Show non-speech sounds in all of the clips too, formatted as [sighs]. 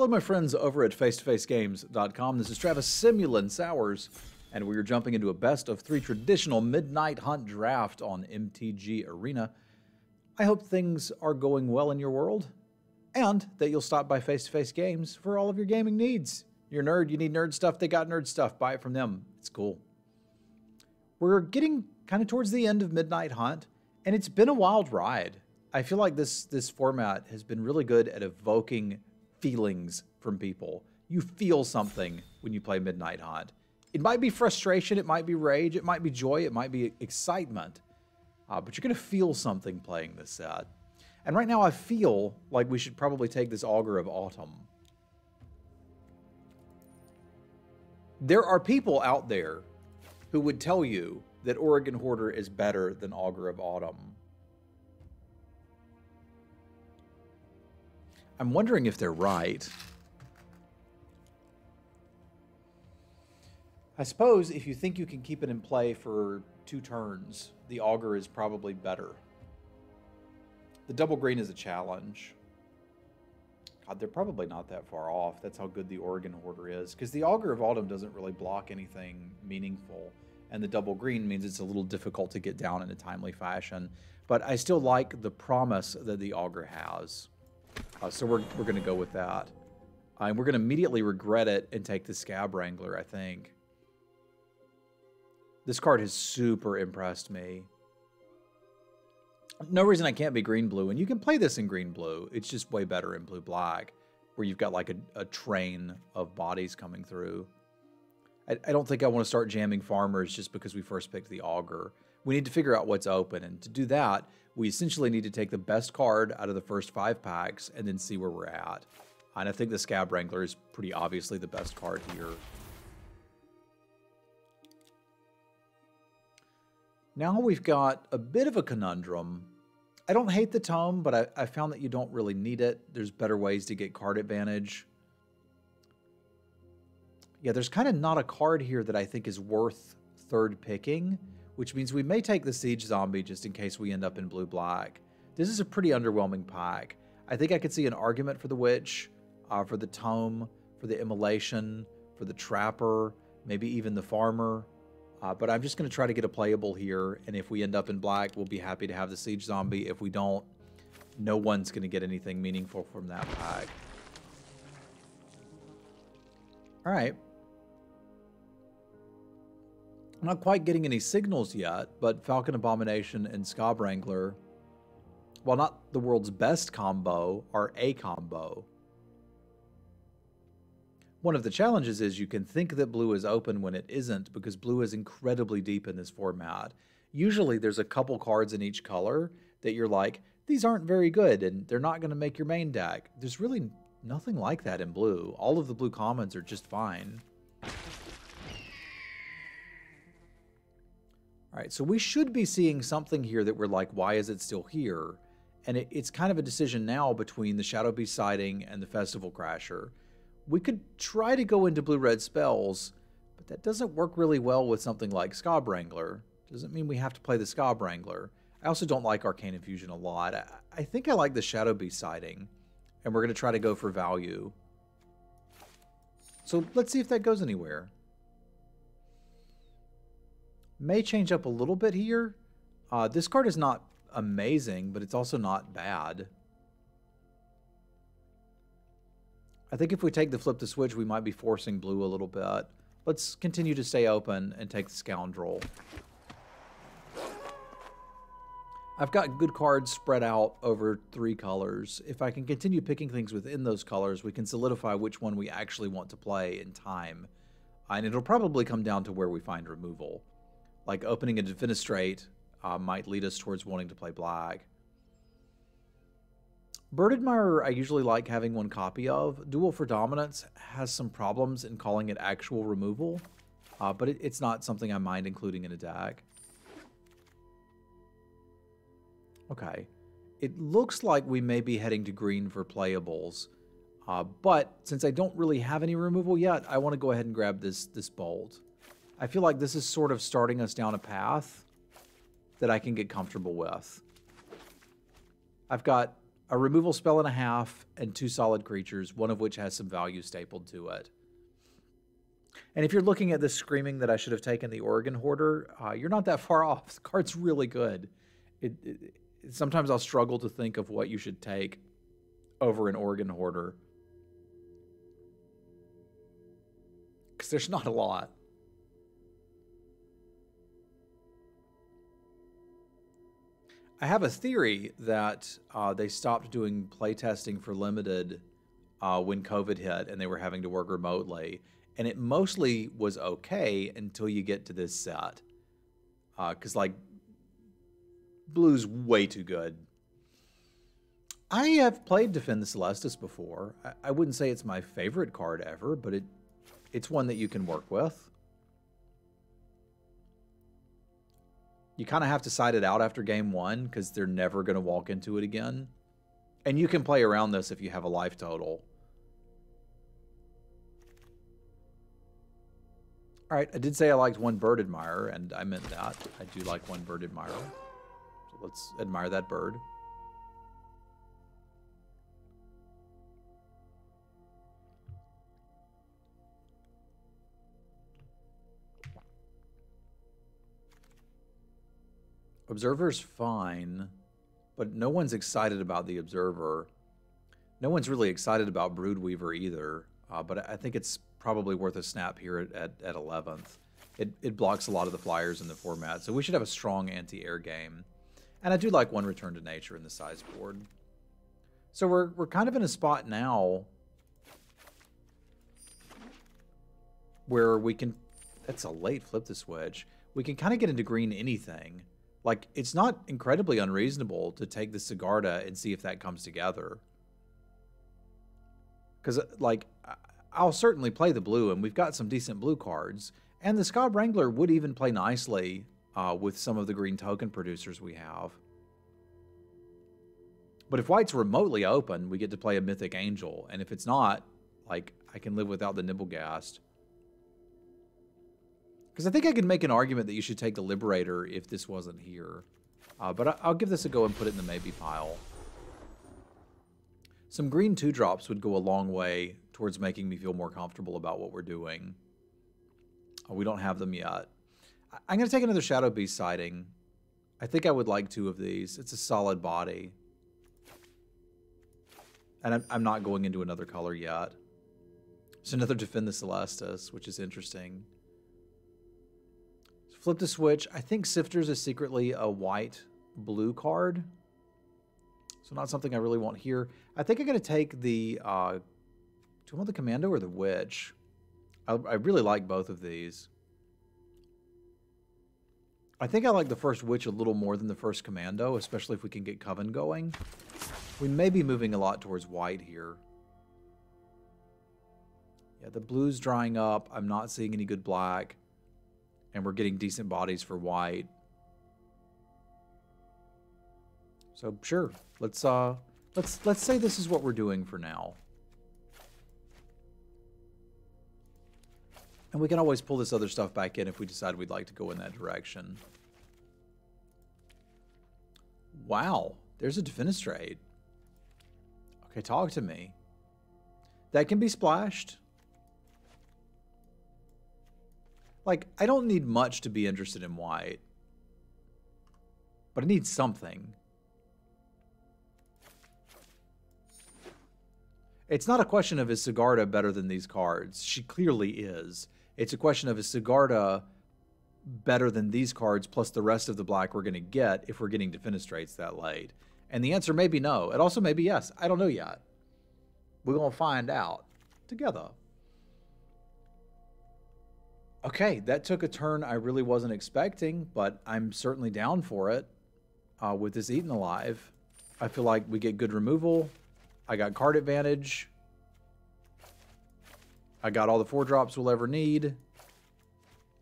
Hello, my friends over at face2facegames.com. This is Travis Semulin Sowers, and we are jumping into a best of three traditional Midnight Hunt draft on MTG Arena. I hope things are going well in your world, and that you'll stop by Face to Face Games for all of your gaming needs. You're a nerd, you need nerd stuff, they got nerd stuff. Buy it from them. It's cool. We're getting kind of towards the end of Midnight Hunt, and it's been a wild ride. I feel like this this format has been really good at evoking feelings from people. You feel something when you play Midnight Hunt. It might be frustration, it might be rage, it might be joy, it might be excitement, uh, but you're going to feel something playing this set. And right now, I feel like we should probably take this Augur of Autumn. There are people out there who would tell you that Organ Hoarder is better than Augur of Autumn. I'm wondering if they're right. I suppose if you think you can keep it in play for two turns, the Augur is probably better. The double green is a challenge. God, they're probably not that far off. That's how good the Organ Hoarder is. Because the Augur of Autumn doesn't really block anything meaningful. And the double green means it's a little difficult to get down in a timely fashion. But I still like the promise that the Augur has. Uh, so we're, we're going to go with that. And we're going to immediately regret it and take the Skaab Wrangler, I think. This card has super impressed me. No reason I can't be green-blue, and you can play this in green-blue. It's just way better in blue-black, where you've got like a, a, train of bodies coming through. I, I don't think I want to start jamming farmers just because we first picked the Augur. We need to figure out what's open, and to do that, we essentially need to take the best card out of the first five packs and then see where we're at. And I think the Skaab Wrangler is pretty obviously the best card here. Now we've got a bit of a conundrum. I don't hate the tome, but I, I, found that you don't really need it. There's better ways to get card advantage. Yeah, there's kind of not a card here that I think is worth third picking which means we may take the Siege Zombie just in case we end up in blue-black. This is a pretty underwhelming pack. I think I could see an argument for the Witch, uh, for the Tome, for the Immolation, for the Trapper, maybe even the Farmer. Uh, but I'm just going to try to get a playable here, and if we end up in black, we'll be happy to have the Siege Zombie. If we don't, no one's going to get anything meaningful from that pack. All right. I'm not quite getting any signals yet, but Falcon Abomination and Skaab Wrangler, while not the world's best combo, are a combo. One of the challenges is you can think that blue is open when it isn't because blue is incredibly deep in this format. Usually there's a couple cards in each color that you're like, these aren't very good and they're not going to make your main deck. There's really nothing like that in blue. All of the blue commons are just fine. Right, so we should be seeing something here that we're like, why is it still here? And it, it's kind of a decision now between the Shadow Beast sighting and the Festival Crasher. We could try to go into blue-red spells, but that doesn't work really well with something like Skaab Wrangler. Doesn't mean we have to play the Skaab Wrangler. I also don't like Arcane Infusion a lot. I, I think I like the Shadow Beast sighting, and we're going to try to go for value. So let's see if that goes anywhere. May change up a little bit here. Uh, this card is not amazing, but it's also not bad. I think if we take the flip the switch, we might be forcing blue a little bit. Let's continue to stay open and take the Scoundrel. I've got good cards spread out over three colors. If I can continue picking things within those colors, we can solidify which one we actually want to play in time. And it'll probably come down to where we find removal like opening a Defenestrate uh, might lead us towards wanting to play black. Bird Admirer I usually like having one copy of. Duel for Dominance has some problems in calling it actual removal, uh, but it, it's not something I mind including in a deck. Okay. It looks like we may be heading to green for playables, uh, but since I don't really have any removal yet, I want to go ahead and grab this, this Bolt. I feel like this is sort of starting us down a path that I can get comfortable with. I've got a removal spell and a half, and two solid creatures, one of which has some value stapled to it. And if you're looking at this screaming that I should have taken the Organ Hoarder, uh, you're not that [laughs] far off. The card's really good. It, it, sometimes I'll struggle to think of what you should take over an Organ Hoarder. Because there's not a lot. I have a theory that uh, they stopped doing playtesting for limited uh, when COVID hit and they were having to work remotely. And it mostly was okay until you get to this set. Because, uh, like, blue's way too good. I have played Defend the Celestus before. I, I wouldn't say it's my favorite card ever, but it it's one that you can work with. You kind of have to side it out after game one because they're never going to walk into it again. And you can play around this if you have a life total. All right, I did say I liked one bird admirer, and I meant that. I do like one bird admirer. So let's admire that bird. Observer's fine, but no one's excited about the Observer. No one's really excited about Broodweaver either, uh, but I think it's probably worth a snap here at, at, at 11th. It, it blocks a lot of the flyers in the format, so we should have a strong anti-air game. And I do like one return to nature in the size board. So we're, we're kind of in a spot now where we can... That's a late flip the switch. We can kind of get into green anything. Like, it's not incredibly unreasonable to take the Sigarda and see if that comes together. Because, uh, like, I'll certainly play the blue, and we've got some decent blue cards. And the Skaab Wrangler would even play nicely uh, with some of the green token producers we have. But if white's remotely open, we get to play a Mythic Angel. And if it's not, like, I can live without the Nebelgast. Because I think I could make an argument that you should take the Liberator if this wasn't here. Uh, but I, will give this a go and put it in the maybe pile. Some green two drops would go a long way towards making me feel more comfortable about what we're doing. Uh, we don't have them yet. I'm going to take another Shadow Beast sighting. I think I would like two of these. It's a solid body. And I'm, I'm not going into another color yet. It's another Defend the Celestus, which is interesting. Flip the switch. I think Sifters is secretly a white blue card. So not something I really want here. I think I'm going to take the, uh, do I want the Commando or the Witch? I, I really like both of these. I think I like the first Witch a little more than the first Commando, especially if we can get Coven going. We may be moving a lot towards white here. Yeah, the blue's drying up. I'm not seeing any good black and we're getting decent bodies for white. So sure, let's uh let's let's say this is what we're doing for now. And we can always pull this other stuff back in if we decide we'd like to go in that direction. Wow, there's a defenestrate. Okay, talk to me. That can be splashed. Like, I don't need much to be interested in white. But I need something. It's not a question of is Sigarda better than these cards. She clearly is. It's a question of is Sigarda better than these cards plus the rest of the black we're going to get if we're getting defenestrates that late. And the answer may be no. It also may be yes. I don't know yet. We're going to find out together. Okay, that took a turn I really wasn't expecting, but I'm certainly down for it uh, with this Eaten Alive. I feel like we get good removal. I got card advantage. I got all the four drops we'll ever need.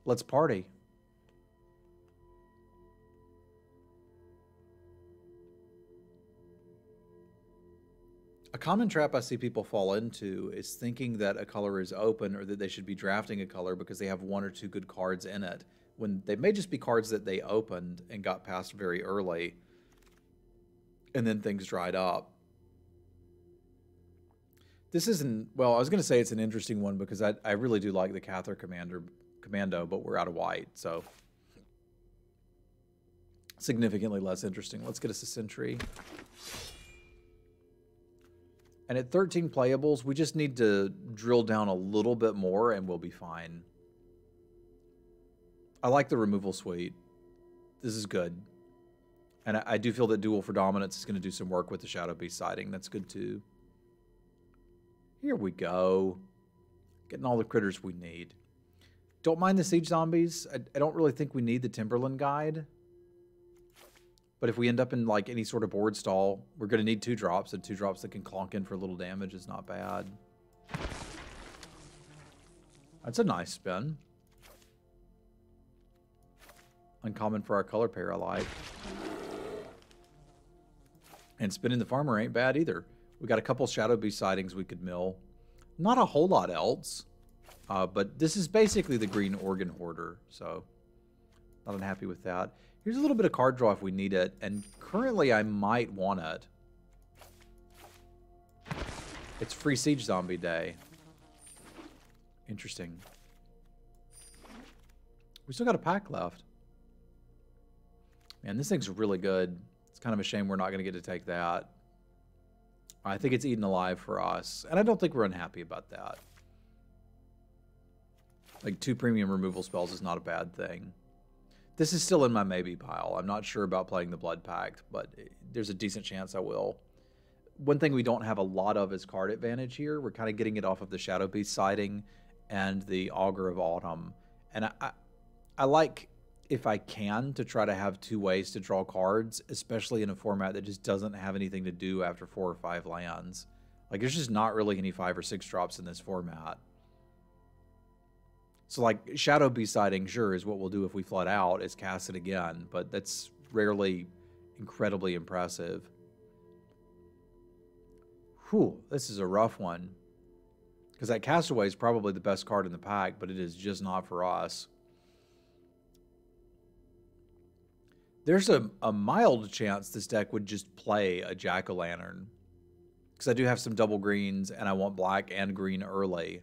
Let's party. Common trap I see people fall into is thinking that a color is open or that they should be drafting a color because they have one or two good cards in it, when they may just be cards that they opened and got past very early, and then things dried up. This isn't, well, I was going to say it's an interesting one because I, I really do like the Cathar Commander Commando, but we're out of white, so significantly less interesting. Let's get us a Sentry. And at 13 playables, we just need to drill down a little bit more and we'll be fine. I like the removal suite. This is good. And I, I do feel that Duel for Dominance is going to do some work with the Shadow Beast sighting. That's good too. Here we go. Getting all the critters we need. Don't mind the Siege Zombies. I, I don't really think we need the Timberland Guide. But if we end up in like any sort of board stall, we're going to need two drops, and two drops that can clonk in for a little damage is not bad. That's a nice spin. Uncommon for our color pair, I like. And spinning the farmer ain't bad either. We got a couple Shadow Beast sightings we could mill. Not a whole lot else. Uh, but this is basically the green organ hoarder, so not unhappy with that. Here's a little bit of card draw if we need it, and currently I might want it. It's free siege zombie day. Interesting. We still got a pack left. Man, this thing's really good. It's kind of a shame we're not going to get to take that. I think it's eaten alive for us, and I don't think we're unhappy about that. Like, two premium removal spells is not a bad thing. This is still in my maybe pile. I'm not sure about playing the Blood Pact, but there's a decent chance I will. One thing we don't have a lot of is card advantage here. We're kind of getting it off of the Shadow Beast sighting and the Augur of Autumn. And I, I, I like, if I can, to try to have two ways to draw cards, especially in a format that just doesn't have anything to do after four or five lands. Like, there's just not really any five or six drops in this format. So like Shadow Beast sighting, sure, is what we'll do if we flood out, is cast it again, but that's rarely incredibly impressive. Whew, this is a rough one. Because that Castaway is probably the best card in the pack, but it is just not for us. There's a, a mild chance this deck would just play a Jack-O-Lantern. Because I do have some double greens, and I want black and green early.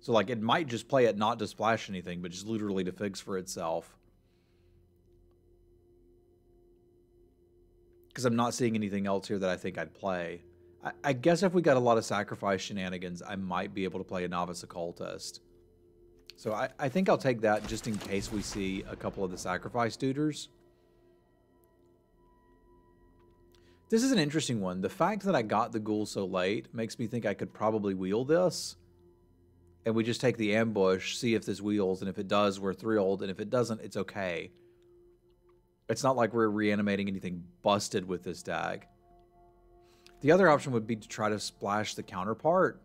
So like it might just play it not to splash anything, but just literally to fix for itself. Because I'm not seeing anything else here that I think I'd play. I, I, guess if we got a lot of sacrifice shenanigans, I might be able to play a Novice Occultist. So I, I think I'll take that just in case we see a couple of the sacrifice duders. This is an interesting one. The fact that I got the ghoul so late makes me think I could probably wheel this and we just take the ambush, see if this wheels, and if it does, we're thrilled, and if it doesn't, it's okay. It's not like we're reanimating anything busted with this dag. The other option would be to try to splash the counterpart.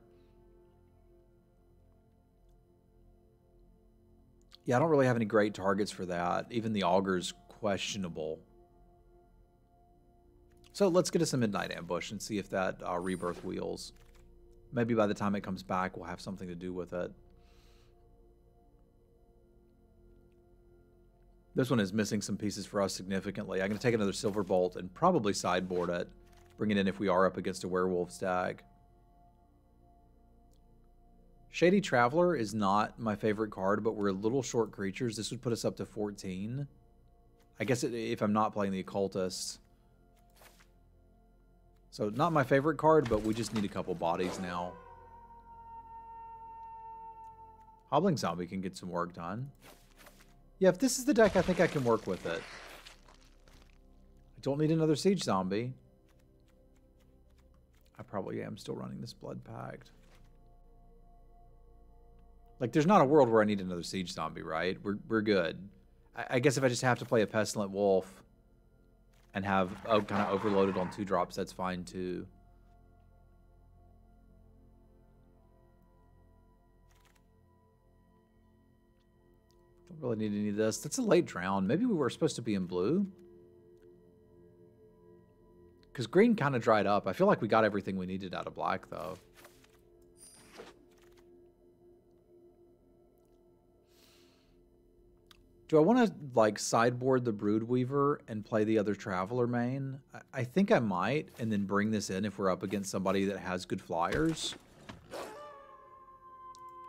Yeah, I don't really have any great targets for that. Even the augur's questionable. So let's get us a Midnight Ambush and see if that uh, Rebirth wheels. Maybe by the time it comes back, we'll have something to do with it. This one is missing some pieces for us significantly. I'm going to take another Silver Bolt and probably sideboard it. Bring it in if we are up against a Werewolf Stag. Shady Traveler is not my favorite card, but we're a little short creatures. This would put us up to 14. I guess if I'm not playing the Occultist. So not my favorite card, but we just need a couple bodies now. Hobbling Zombie can get some work done. Yeah, if this is the deck, I think I can work with it. I don't need another Siege Zombie. I probably am still running this Blood Pact. Like, there's not a world where I need another Siege Zombie, right? We're, we're good. I, I guess if I just have to play a Pestilent Wolf and have uh, oh, kind of overloaded on two drops, that's fine too. Don't really need any of this. That's a late drown. Maybe we were supposed to be in blue. Because green kind of dried up. I feel like we got everything we needed out of black, though. Do I want to like sideboard the Broodweaver and play the other Traveler main? I, I think I might, and then bring this in if we're up against somebody that has good flyers.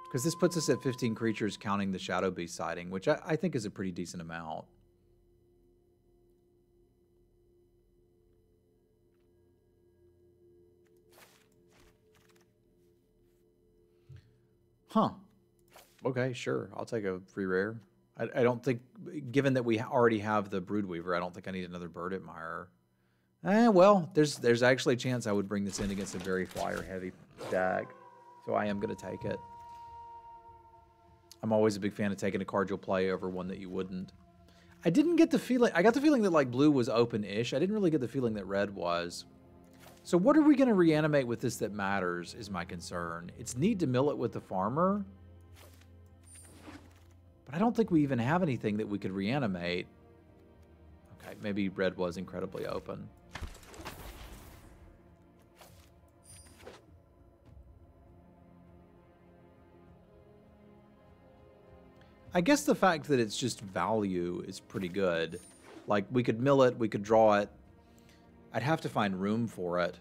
Because this puts us at 15 creatures counting the Shadow Beast sighting, which I, I think is a pretty decent amount. Huh. Okay, sure. I'll take a free rare. I, I don't think, given that we already have the Broodweaver, I don't think I need another Bird Admirer. Eh, well, there's there's actually a chance I would bring this in against a very flyer heavy deck. So I am going to take it. I'm always a big fan of taking a card you'll play over one that you wouldn't. I didn't get the feeling, I got the feeling that like blue was open-ish. I didn't really get the feeling that red was. So what are we going to reanimate with this that matters is my concern. It's need to mill it with the farmer. But I don't think we even have anything that we could reanimate. Okay, maybe red was incredibly open. I guess the fact that it's just value is pretty good. Like, we could mill it, we could draw it. I'd have to find room for it.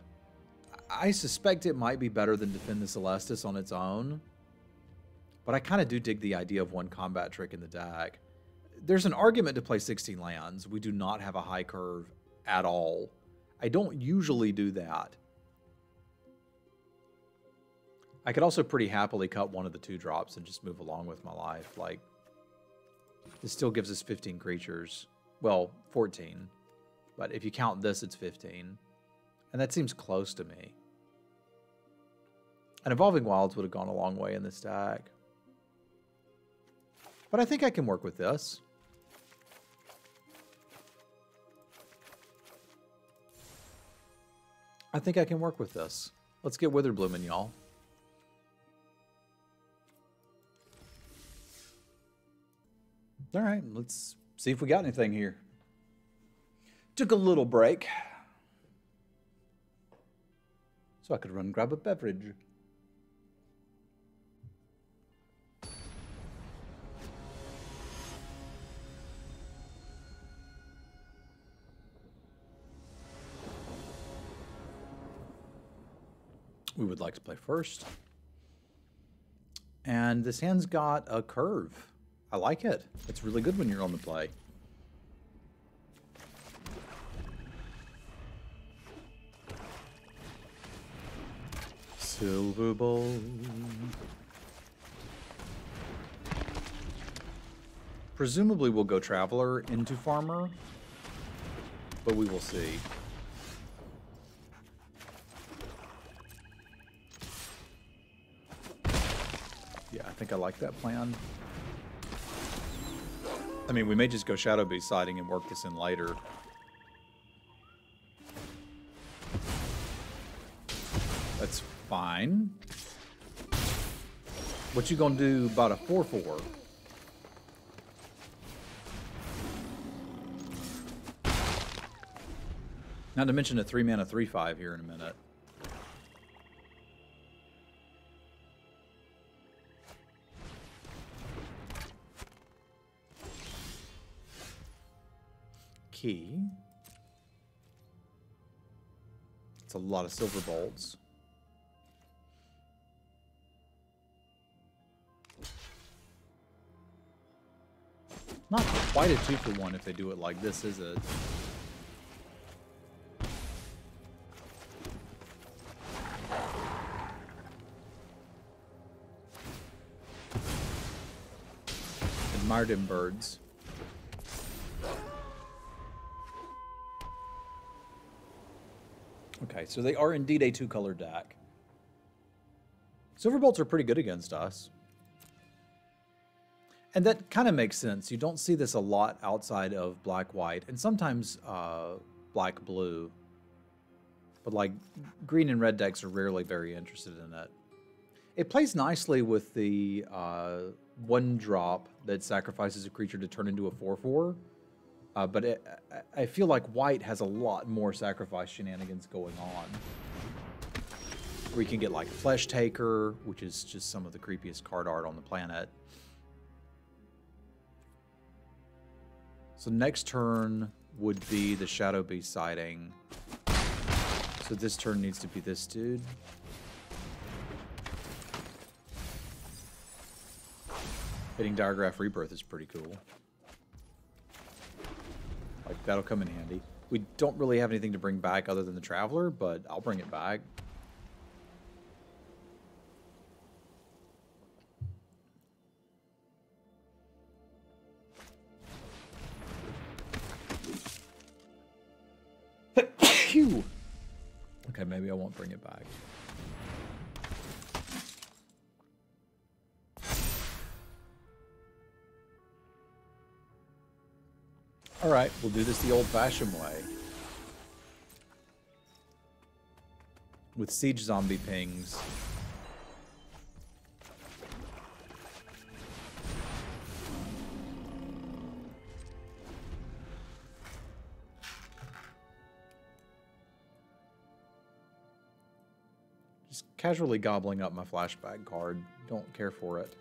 I suspect it might be better than Defend the Celestus on its own. But I kind of do dig the idea of one combat trick in the deck. There's an argument to play 16 lands. We do not have a high curve at all. I don't usually do that. I could also pretty happily cut one of the two drops and just move along with my life. Like, this still gives us 15 creatures. Well, 14. But if you count this, it's 15. And that seems close to me. And Evolving Wilds would have gone a long way in this deck. But I think I can work with this. I think I can work with this. Let's get Witherbloom in, y'all. All right, let's see if we got anything here. Took a little break so I could run grab a beverage. We would like to play first. And this hand's got a curve. I like it. It's really good when you're on the play. Silver Bolt. Presumably we'll go Traveler into Farmer, but we will see. Think I like that plan. I mean, we may just go Shadow Beast Sighting and work this in later. That's fine. What you gonna do about a 4-4? Not to mention a 3 mana 3-5 here in a minute. Key. It's a lot of silver bolts. Not quite a two for one if they do it like this, is it? Admired in birds. So they are indeed a two-color deck. Silver bolts are pretty good against us. And that kind of makes sense. You don't see this a lot outside of black-white, and sometimes uh, black-blue. But like green and red decks are rarely very interested in it. It plays nicely with the uh, one drop that sacrifices a creature to turn into a 4-4. Uh, but it, I feel like white has a lot more sacrifice shenanigans going on. We can get like Flesh Taker, which is just some of the creepiest card art on the planet. So next turn would be the Shadow Beast sighting. So this turn needs to be this dude. Hitting Diregraf Rebirth is pretty cool. Like, that'll come in handy. We don't really have anything to bring back other than the Traveler, but I'll bring it back. [coughs] Okay, maybe I won't bring it back. All right, we'll do this the old-fashioned way. With siege zombie pings. Just casually gobbling up my flashback card. Don't care for it.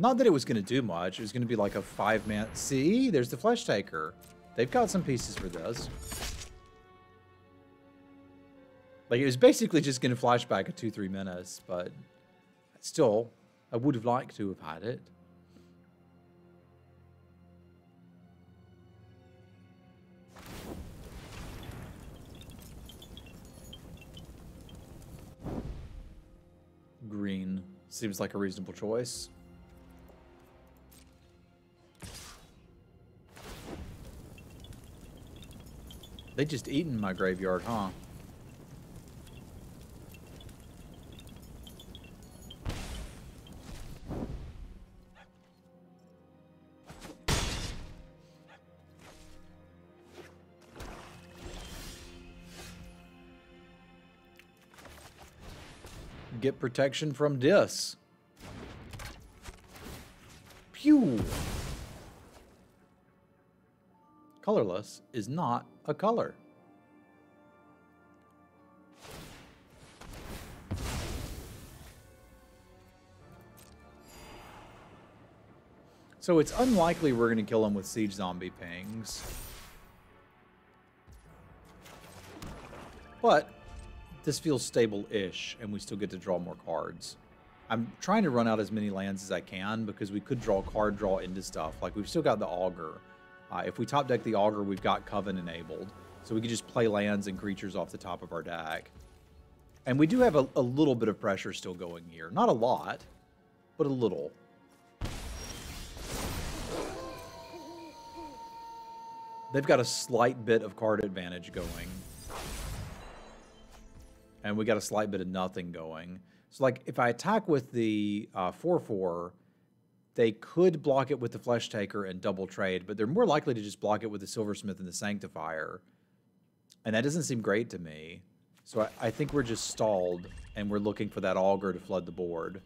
Not that it was going to do much. It was going to be like a five-man... See? There's the Flesh Taker. They've got some pieces for this. Like, it was basically just going to flashback a two, three minutes, but still, I would have liked to have had it. Green seems like a reasonable choice. They just eaten my graveyard, huh? Get protection from Dis. Is not a color. So it's unlikely we're going to kill him with siege zombie pings. But this feels stable-ish, and we still get to draw more cards. I'm trying to run out as many lands as I can because we could draw card draw into stuff. Like, we've still got the Augur. Uh, if we top deck the Augur, we've got Coven enabled. So we can just play lands and creatures off the top of our deck. And we do have a, a little bit of pressure still going here. Not a lot, but a little. They've got a slight bit of card advantage going. And we got a slight bit of nothing going. So, like, if I attack with the 4-4, uh, they could block it with the Flesh Taker and double trade, but they're more likely to just block it with the Silversmith and the Sanctifier. And that doesn't seem great to me. So I, I think we're just stalled, and we're looking for that Augur to flood the board.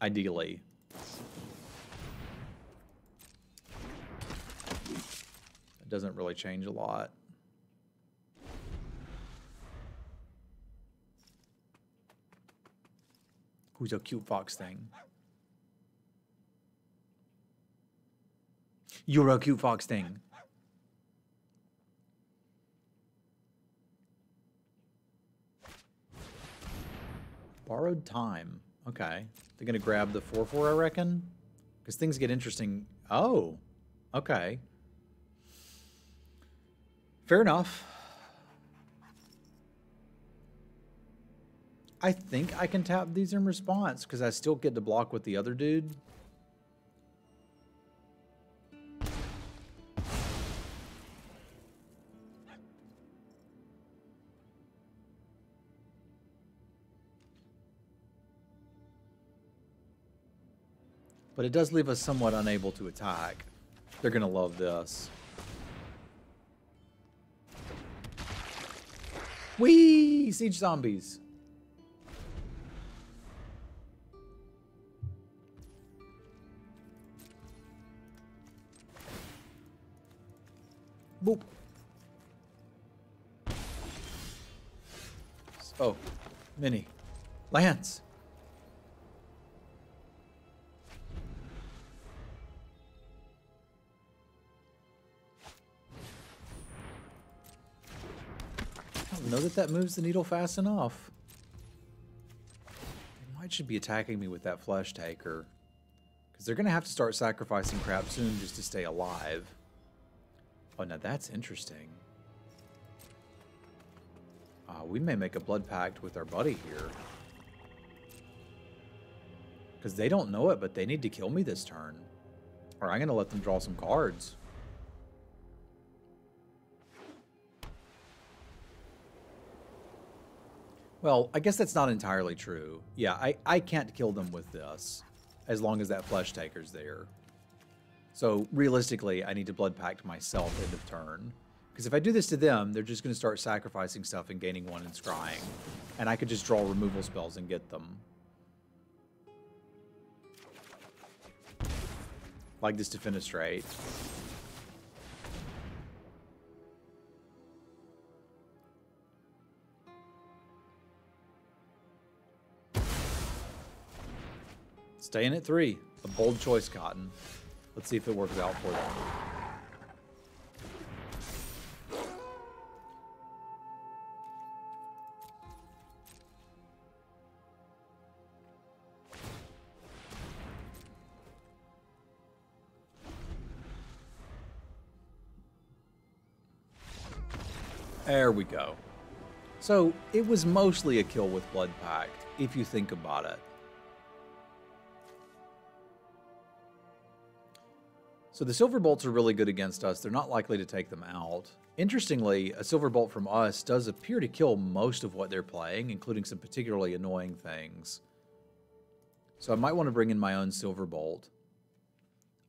Ideally. It doesn't really change a lot. Who's a cute fox thing? You're a cute fox thing. Borrowed time. Okay. They're going to grab the 4-4, I reckon? Because things get interesting. Oh. Okay. Fair enough. I think I can tap these in response because I still get to block with the other dude. But it does leave us somewhat unable to attack. They're going to love this. Whee! Siege zombies. Boop. Oh, Mini. Lance. Know that that moves the needle fast enough. They might should be attacking me with that flesh taker. Because they're going to have to start sacrificing crap soon just to stay alive. Oh, now that's interesting. Uh, we may make a blood pact with our buddy here. Because they don't know it, but they need to kill me this turn. Or I'm going to let them draw some cards. Well, I guess that's not entirely true. Yeah, I, I can't kill them with this, as long as that Flesh Taker's there. So, realistically, I need to Blood Pact myself end of turn. Because if I do this to them, they're just going to start sacrificing stuff and gaining one and scrying. And I could just draw removal spells and get them. Like this Defenestrate. Staying at three. A bold choice, Cotton. Let's see if it works out for them. There we go. So, it was mostly a kill with Blood Pact, if you think about it. So the Silver Bolts are really good against us. They're not likely to take them out. Interestingly, a Silver Bolt from us does appear to kill most of what they're playing, including some particularly annoying things. So I might want to bring in my own Silver Bolt.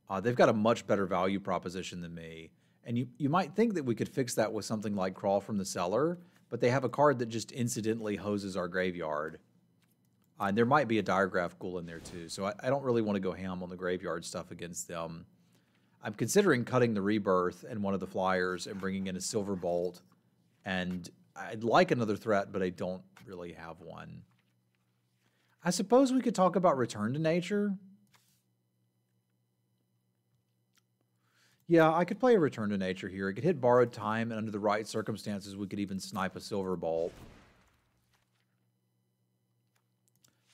Uh, they've got a much better value proposition than me. And you, you might think that we could fix that with something like Crawl from the Cellar, but they have a card that just incidentally hoses our graveyard. Uh, and there might be a Diregraf Ghoul in there too, so I, I don't really want to go ham on the graveyard stuff against them. I'm considering cutting the rebirth and one of the flyers and bringing in a silver bolt. And I'd like another threat, but I don't really have one. I suppose we could talk about return to nature. Yeah, I could play a return to nature here. It could hit borrowed time, and under the right circumstances, we could even snipe a silver bolt.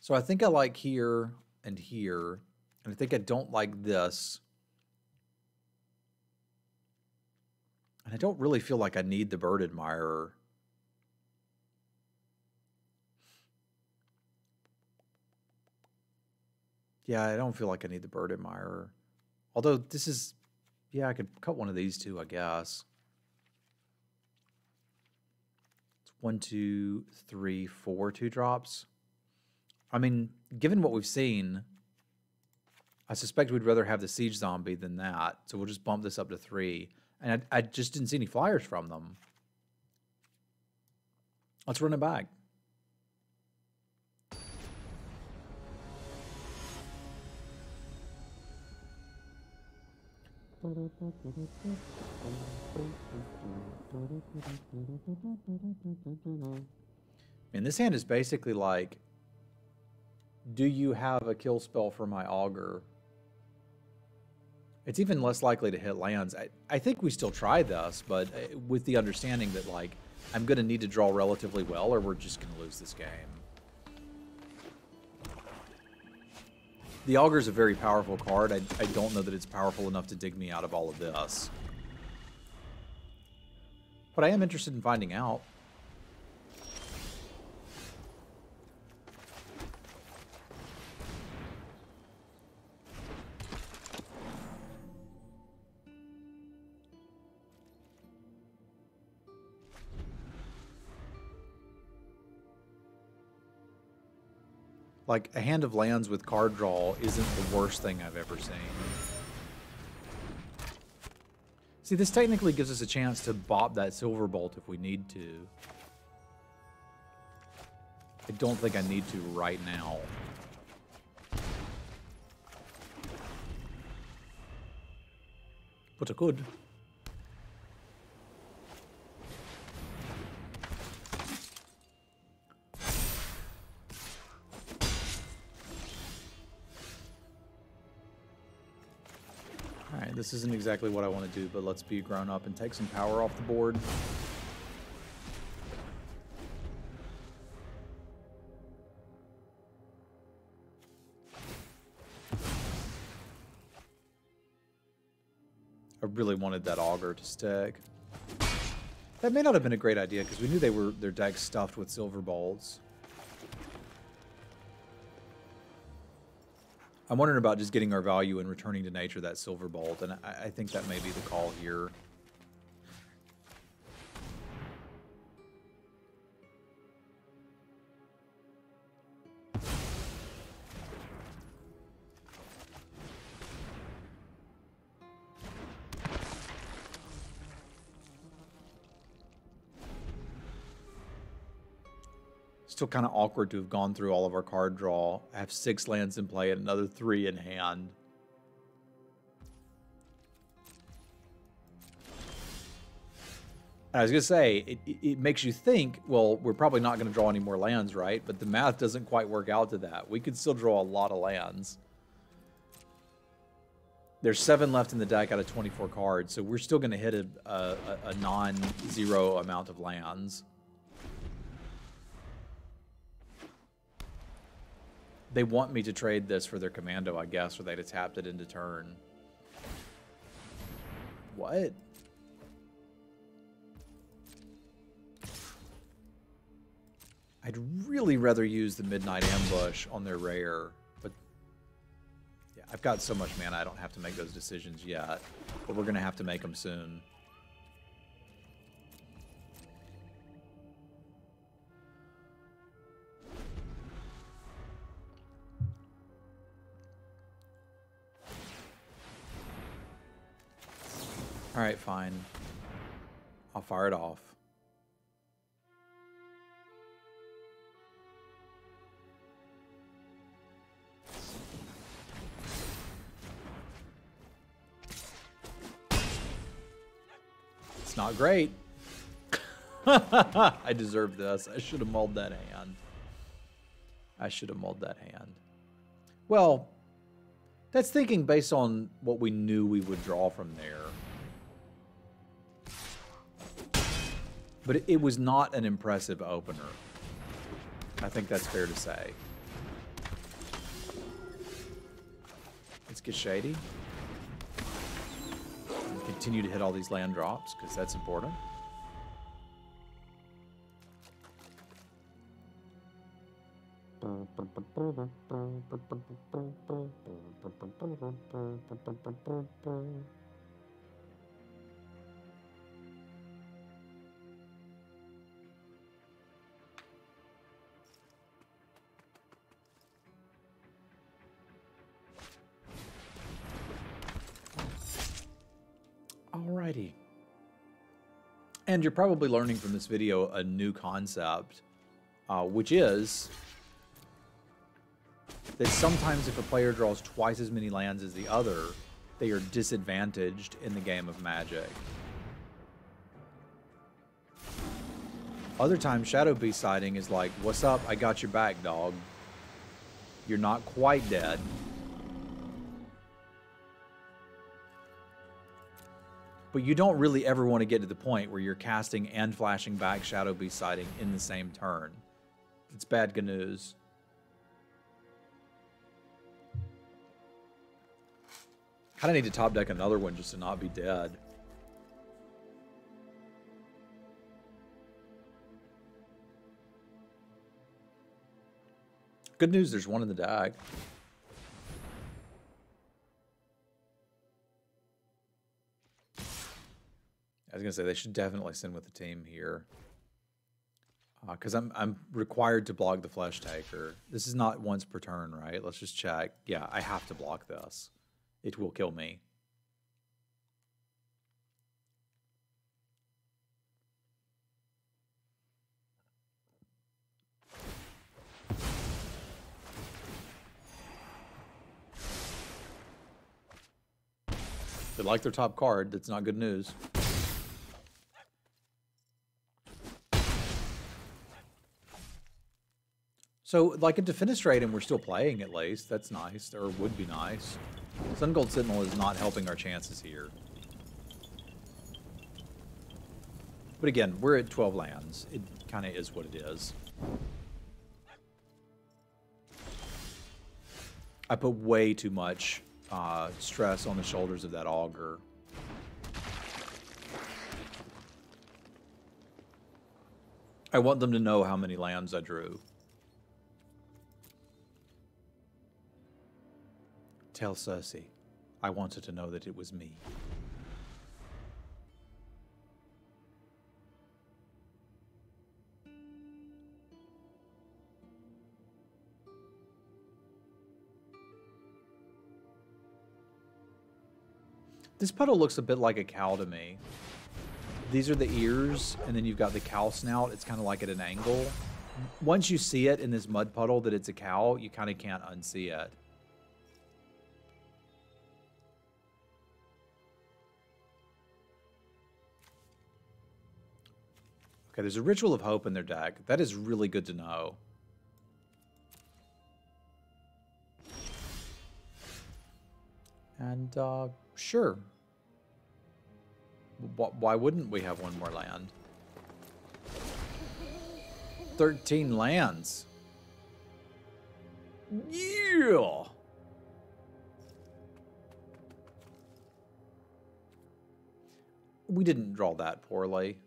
So I think I like here and here, and I think I don't like this. And I don't really feel like I need the bird admirer. Yeah, I don't feel like I need the bird admirer. Although this is, yeah, I could cut one of these two, I guess. It's one, two, three, four two drops. I mean, given what we've seen, I suspect we'd rather have the siege zombie than that. So we'll just bump this up to three. And I, I just didn't see any flyers from them. Let's run it back. And this hand is basically like, do you have a kill spell for my augur? It's even less likely to hit lands. I, I think we still try this, but uh, with the understanding that, like, I'm going to need to draw relatively well or we're just going to lose this game. The Augur is a very powerful card. I, I don't know that it's powerful enough to dig me out of all of this. But I am interested in finding out. Like, a hand of lands with card draw isn't the worst thing I've ever seen. See, this technically gives us a chance to bop that Silver Bolt if we need to. I don't think I need to right now. But I could. This isn't exactly what I want to do, but let's be grown up and take some power off the board. I really wanted that augur to stack. That may not have been a great idea because we knew they were their decks stuffed with silver balls. I'm wondering about just getting our value and returning to nature that silver bolt, and I, I think that may be the call here. Kind of awkward to have gone through all of our card draw. I have six lands in play and another three in hand. I was going to say, it, it makes you think, well, we're probably not going to draw any more lands, right? But the math doesn't quite work out to that. We could still draw a lot of lands. There's seven left in the deck out of 24 cards, so we're still going to hit a, a, a non-zero amount of lands. They want me to trade this for their commando, I guess, or they'd have tapped it into turn. What? I'd really rather use the Midnight Ambush on their rare, but yeah, I've got so much mana I don't have to make those decisions yet, but we're going to have to make them soon. Alright, fine. I'll fire it off. It's not great. [laughs] I deserve this. I should have mulled that hand. I should have mulled that hand. Well, that's thinking based on what we knew we would draw from there. But it was not an impressive opener. I think that's fair to say. Let's get shady. And continue to hit all these land drops, because that's important. [laughs] Alrighty. And you're probably learning from this video a new concept, uh, which is that sometimes if a player draws twice as many lands as the other, they are disadvantaged in the game of Magic. Other times, Shadow Beast sighting is like, what's up? I got your back, dog. You're not quite dead. But you don't really ever want to get to the point where you're casting and flashing back Shadow Beast sighting in the same turn. It's bad news. Kind of need to top deck another one just to not be dead. Good news, there's one in the deck. Was gonna say they should definitely send with the team here. Because uh, I'm I'm required to block the Fleshtaker. This is not once per turn, right? Let's just check. Yeah, I have to block this. It will kill me. They like their top card. That's not good news. So, like a and we're still playing at least. That's nice, or would be nice. Sungold Sentinel is not helping our chances here. But again, we're at 12 lands. It kind of is what it is. I put way too much uh, stress on the shoulders of that augur. I want them to know how many lands I drew. Tell Cersei, I want her to know that it was me. This puddle looks a bit like a cow to me. These are the ears, and then you've got the cow snout. It's kind of like at an angle. Once you see it in this mud puddle that it's a cow, you kind of can't unsee it. Okay, there's a Ritual of Hope in their deck. That is really good to know. And, uh, sure. Why wouldn't we have one more land? 13 lands. Yeah! We didn't draw that poorly.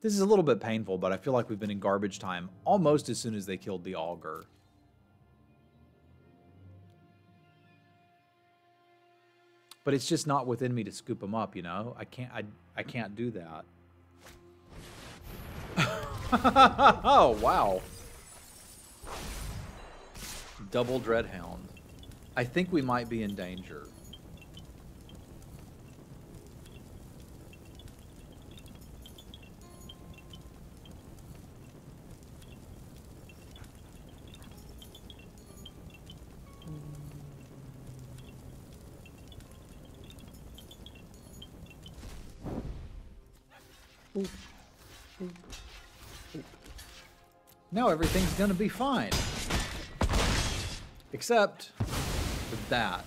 This is a little bit painful, but I feel like we've been in garbage time almost as soon as they killed the Augur. But it's just not within me to scoop them up, you know? I can't I I can't do that. [laughs] oh, wow. Double Dreadhound. I think we might be in danger. Now everything's gonna be fine. Except for that.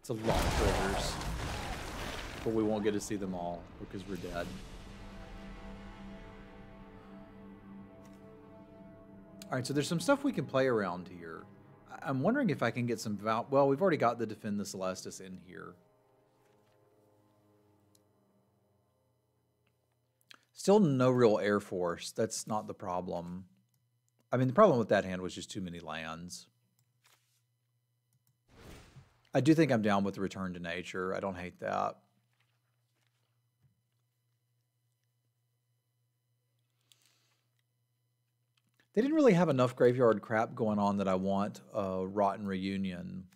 It's a lot of triggers. But we won't get to see them all because we're dead. Alright, so there's some stuff we can play around here. I'm wondering if I can get some... Well, we've already got the Defend the Celestus in here. Still no real Air Force. That's not the problem. I mean, the problem with that hand was just too many lands. I do think I'm down with the Return to Nature. I don't hate that. They didn't really have enough graveyard crap going on that I want a Rotten Reunion.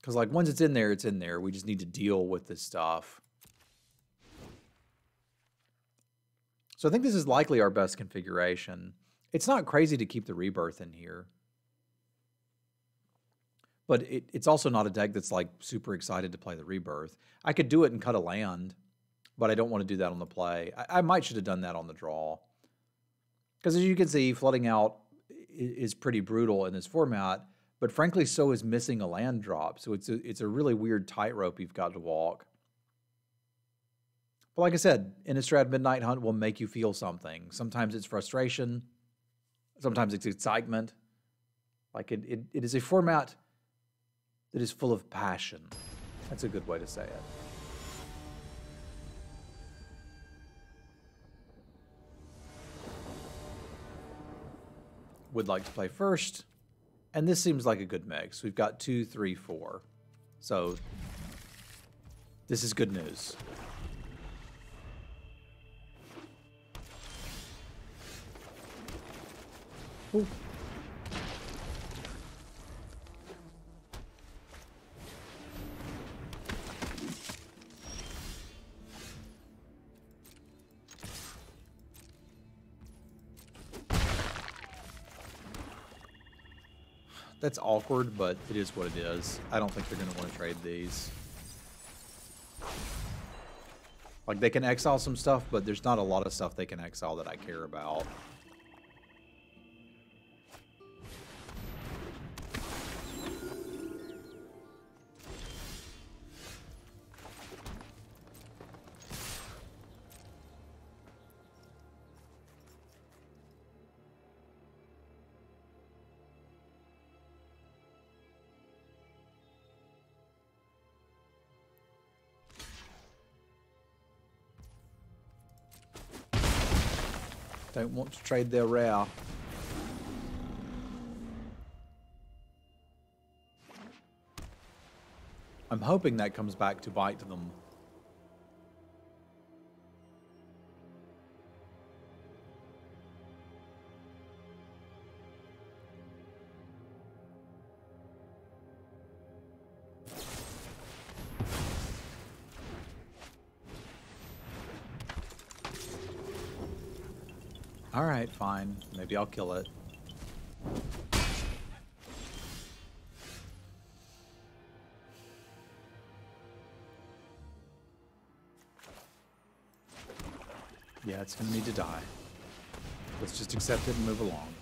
Because, like, once it's in there, it's in there. We just need to deal with this stuff. So I think this is likely our best configuration. It's not crazy to keep the rebirth in here. But it, it's also not a deck that's like super excited to play the rebirth. I could do it and cut a land, but I don't want to do that on the play. I, I might should have done that on the draw. Because as you can see, flooding out is pretty brutal in this format, but frankly, so is missing a land drop. So it's a, it's a really weird tightrope you've got to walk. But like I said, Innistrad Midnight Hunt will make you feel something. Sometimes it's frustration, sometimes it's excitement. Like it, it, it is a format that is full of passion. That's a good way to say it. Would like to play first, and this seems like a good mix. We've got two, three, four. So this is good news. Ooh. That's awkward, but it is what it is. I don't think they're going to want to trade these. Like, they can exile some stuff, but there's not a lot of stuff they can exile that I care about. Don't want to trade their rare. I'm hoping that comes back to bite them. Maybe I'll kill it. Yeah, it's gonna need to die. Let's just accept it and move along.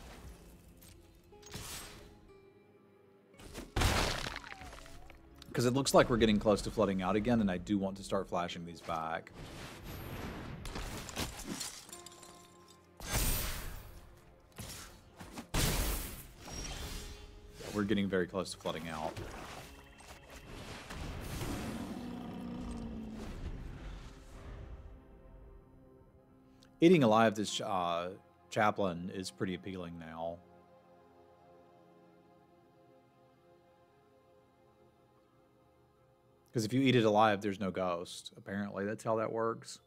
Because it looks like we're getting close to flooding out again, and I do want to start flashing these back. We're getting very close to flooding out. Eating alive this uh, chaplain is pretty appealing now. Because if you eat it alive, there's no ghost. Apparently, that's how that works.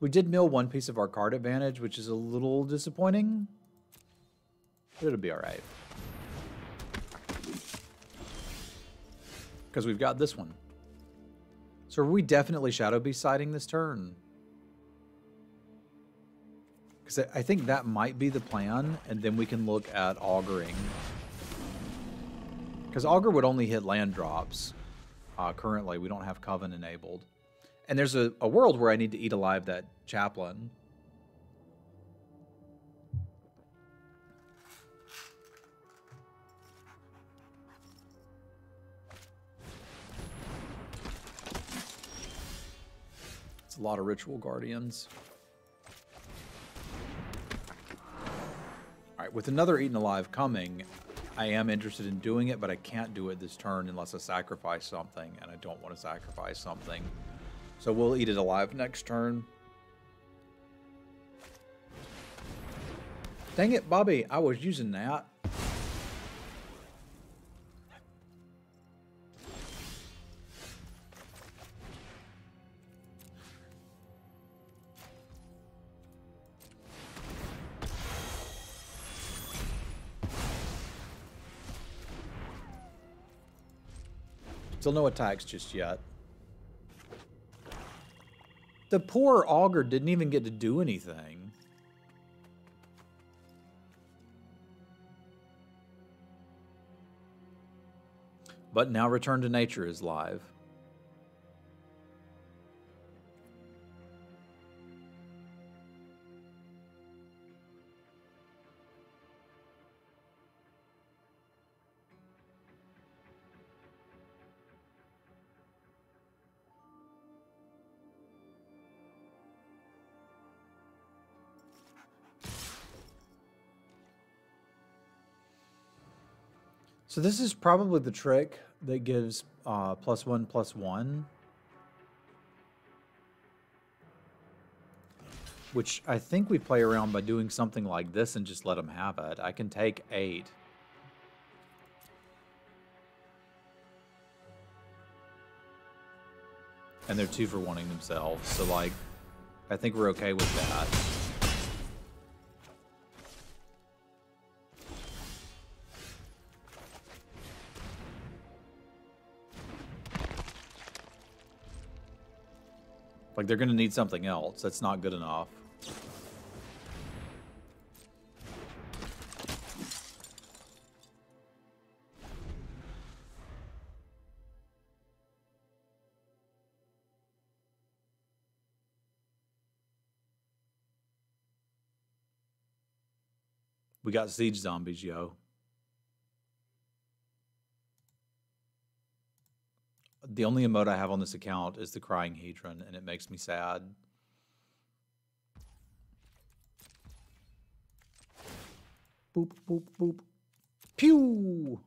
We did mill one piece of our card advantage, which is a little disappointing. But it'll be alright. Because we've got this one. So are we definitely Shadow Beast sighting this turn? Because I think that might be the plan, and then we can look at Auguring. Because Augur would only hit land drops. Uh, currently, we don't have Coven enabled. And there's a, a world where I need to eat alive that chaplain. It's a lot of ritual guardians. All right, with another eaten alive coming, I am interested in doing it, but I can't do it this turn unless I sacrifice something, and I don't want to sacrifice something. So we'll eat it alive next turn. Dang it, Bobby. I was using that. Still no attacks just yet. The poor augur didn't even get to do anything. But now Return to Nature is live. So this is probably the trick that gives uh, plus one, plus one. Which I think we play around by doing something like this and just let them have it. I can take eight. And they're two for wanting themselves. So, like, I think we're okay with that. Like, they're going to need something else. That's not good enough. We got siege zombies, yo. the only emote I have on this account is the crying hedron, and it makes me sad. Boop, boop, boop. Pew!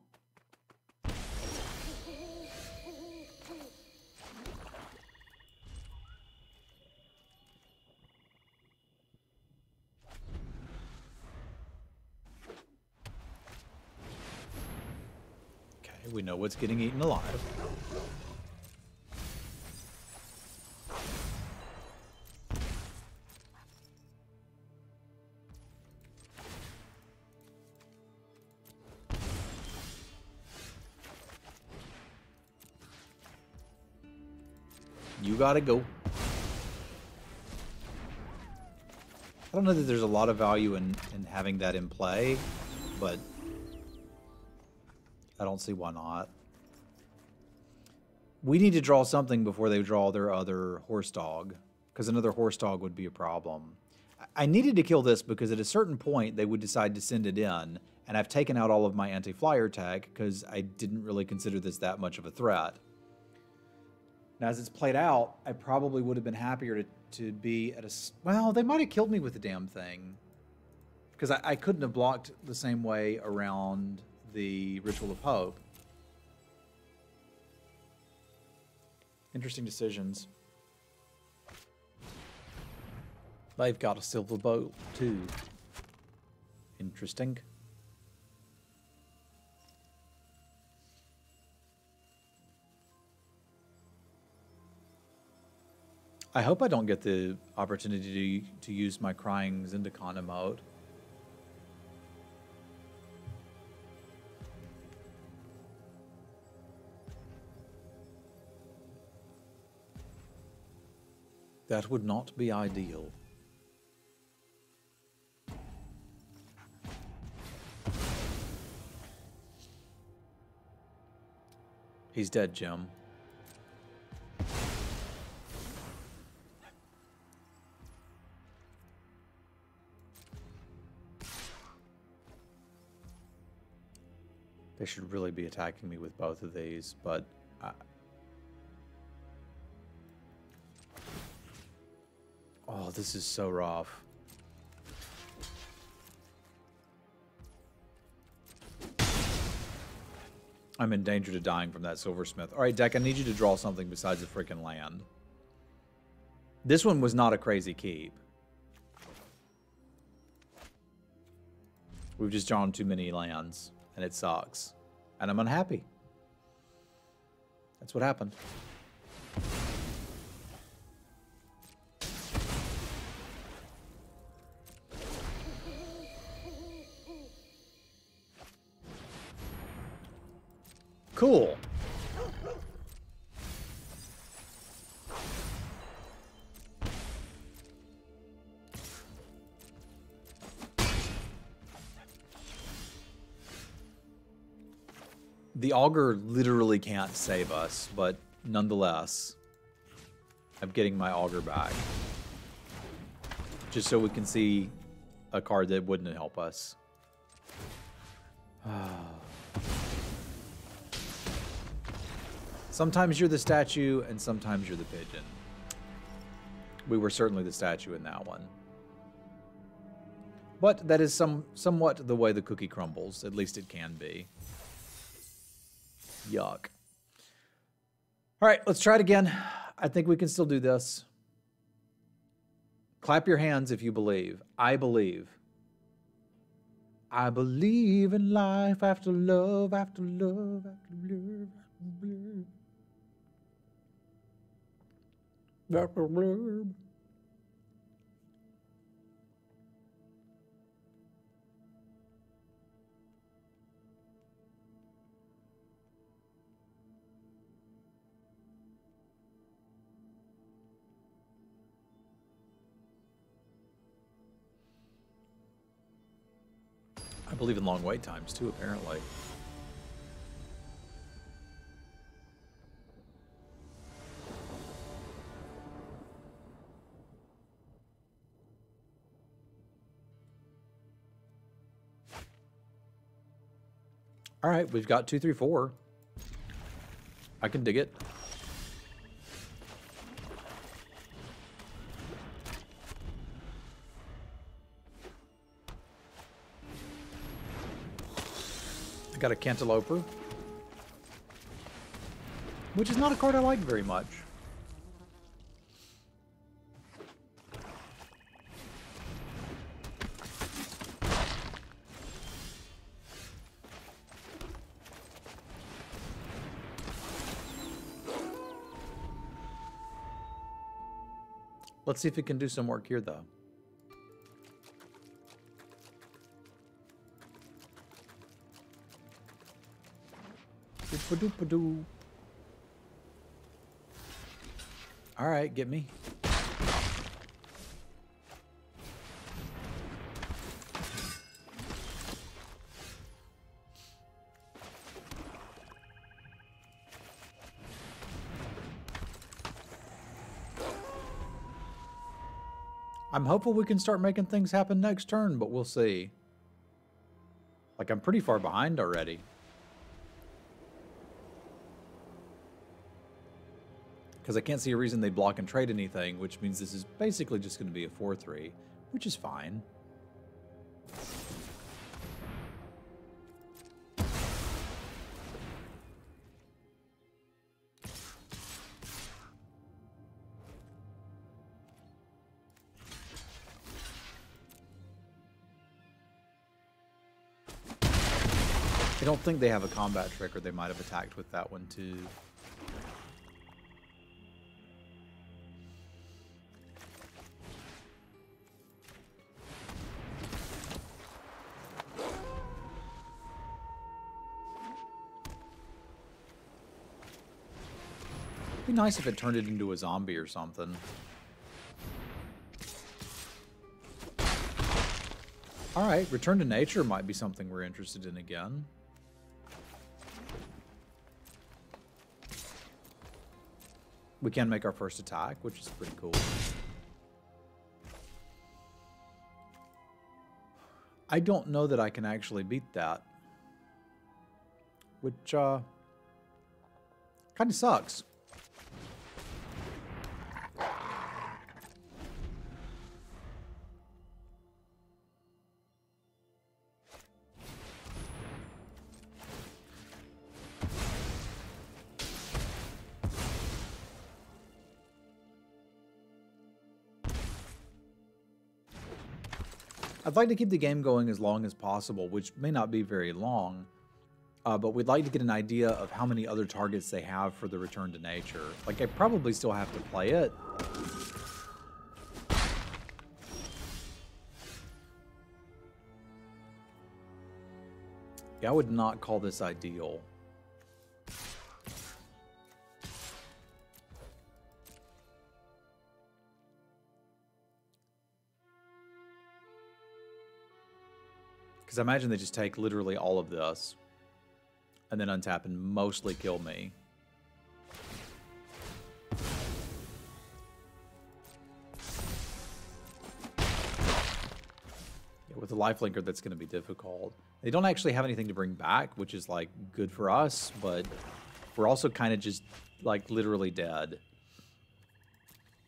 we know what's getting eaten alive. Gotta go. I don't know that there's a lot of value in, in having that in play, but I don't see why not. We need to draw something before they draw their other horse dog, because another horse dog would be a problem. I needed to kill this because at a certain point they would decide to send it in, and I've taken out all of my anti-flyer tag because I didn't really consider this that much of a threat. Now, as it's played out, I probably would have been happier to to be at a. Well, they might have killed me with the damn thing. Because I, I couldn't have blocked the same way around the Ritual of Hope. Interesting decisions. They've got a Silver Bolt, too. Interesting. I hope I don't get the opportunity to, to use my crying Zendikana mode. That would not be ideal. He's dead, Jim. They should really be attacking me with both of these, but... I... Oh, this is so rough. I'm in danger to dying from that silversmith. All right, Deck, I need you to draw something besides a freaking land. This one was not a crazy keep. We've just drawn too many lands and it sucks. And I'm unhappy. That's what happened. Auger literally can't save us, but nonetheless, I'm getting my augur back. Just so we can see a card that wouldn't help us. [sighs] sometimes you're the statue, and sometimes you're the pigeon. We were certainly the statue in that one. But that is some somewhat the way the cookie crumbles. At least it can be. Yuck. All right, let's try it again. I think we can still do this. Clap your hands if you believe. I believe. I believe in life after love, after love, after love, after love. After love. I believe in long wait times too, apparently. All right, we've got two, three, four. I can dig it. got a cantaloupe, Which is not a card I like very much. Let's see if it can do some work here, though. All right, get me. I'm hopeful we can start making things happen next turn, but we'll see. Like, I'm pretty far behind already. Because I can't see a reason they block and trade anything, which means this is basically just going to be a 4-3, which is fine. I don't think they have a combat trick, or they might have attacked with that one too. Nice if it turned it into a zombie or something. Alright, return to nature might be something we're interested in again. We can make our first attack, which is pretty cool. I don't know that I can actually beat that. Which, uh, kind of sucks. I'd like to keep the game going as long as possible, which may not be very long, uh, but we'd like to get an idea of how many other targets they have for the return to nature. Like, I probably still have to play it. Yeah, I would not call this ideal. Because I imagine they just take literally all of this and then untap and mostly kill me. Yeah, with the life linker, that's going to be difficult. They don't actually have anything to bring back, which is like good for us, but we're also kind of just like literally dead.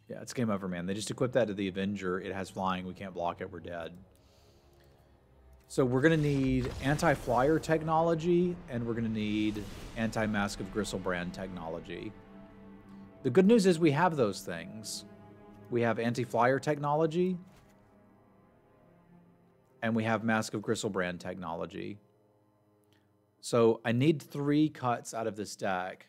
Yeah, it's game over, man. They just equipped that to the Avenger. It has flying. We can't block it. We're dead. So we're going to need anti-flyer technology, and we're going to need anti-mask of Griselbrand technology. The good news is we have those things. We have anti-flyer technology, and we have Mask of Griselbrand technology. So I need three cuts out of this deck.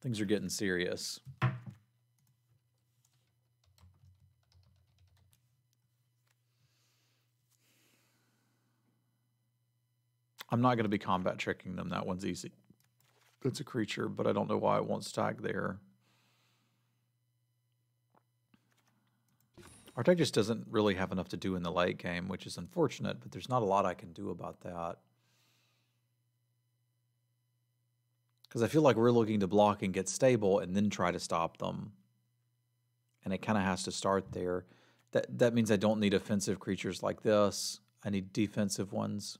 Things are getting serious. I'm not going to be combat tricking them. That one's easy. It's a creature, but I don't know why it won't stack there. Deck just doesn't really have enough to do in the late game, which is unfortunate, but there's not a lot I can do about that. Because I feel like we're looking to block and get stable and then try to stop them. And it kind of has to start there. That, that means I don't need offensive creatures like this. I need defensive ones.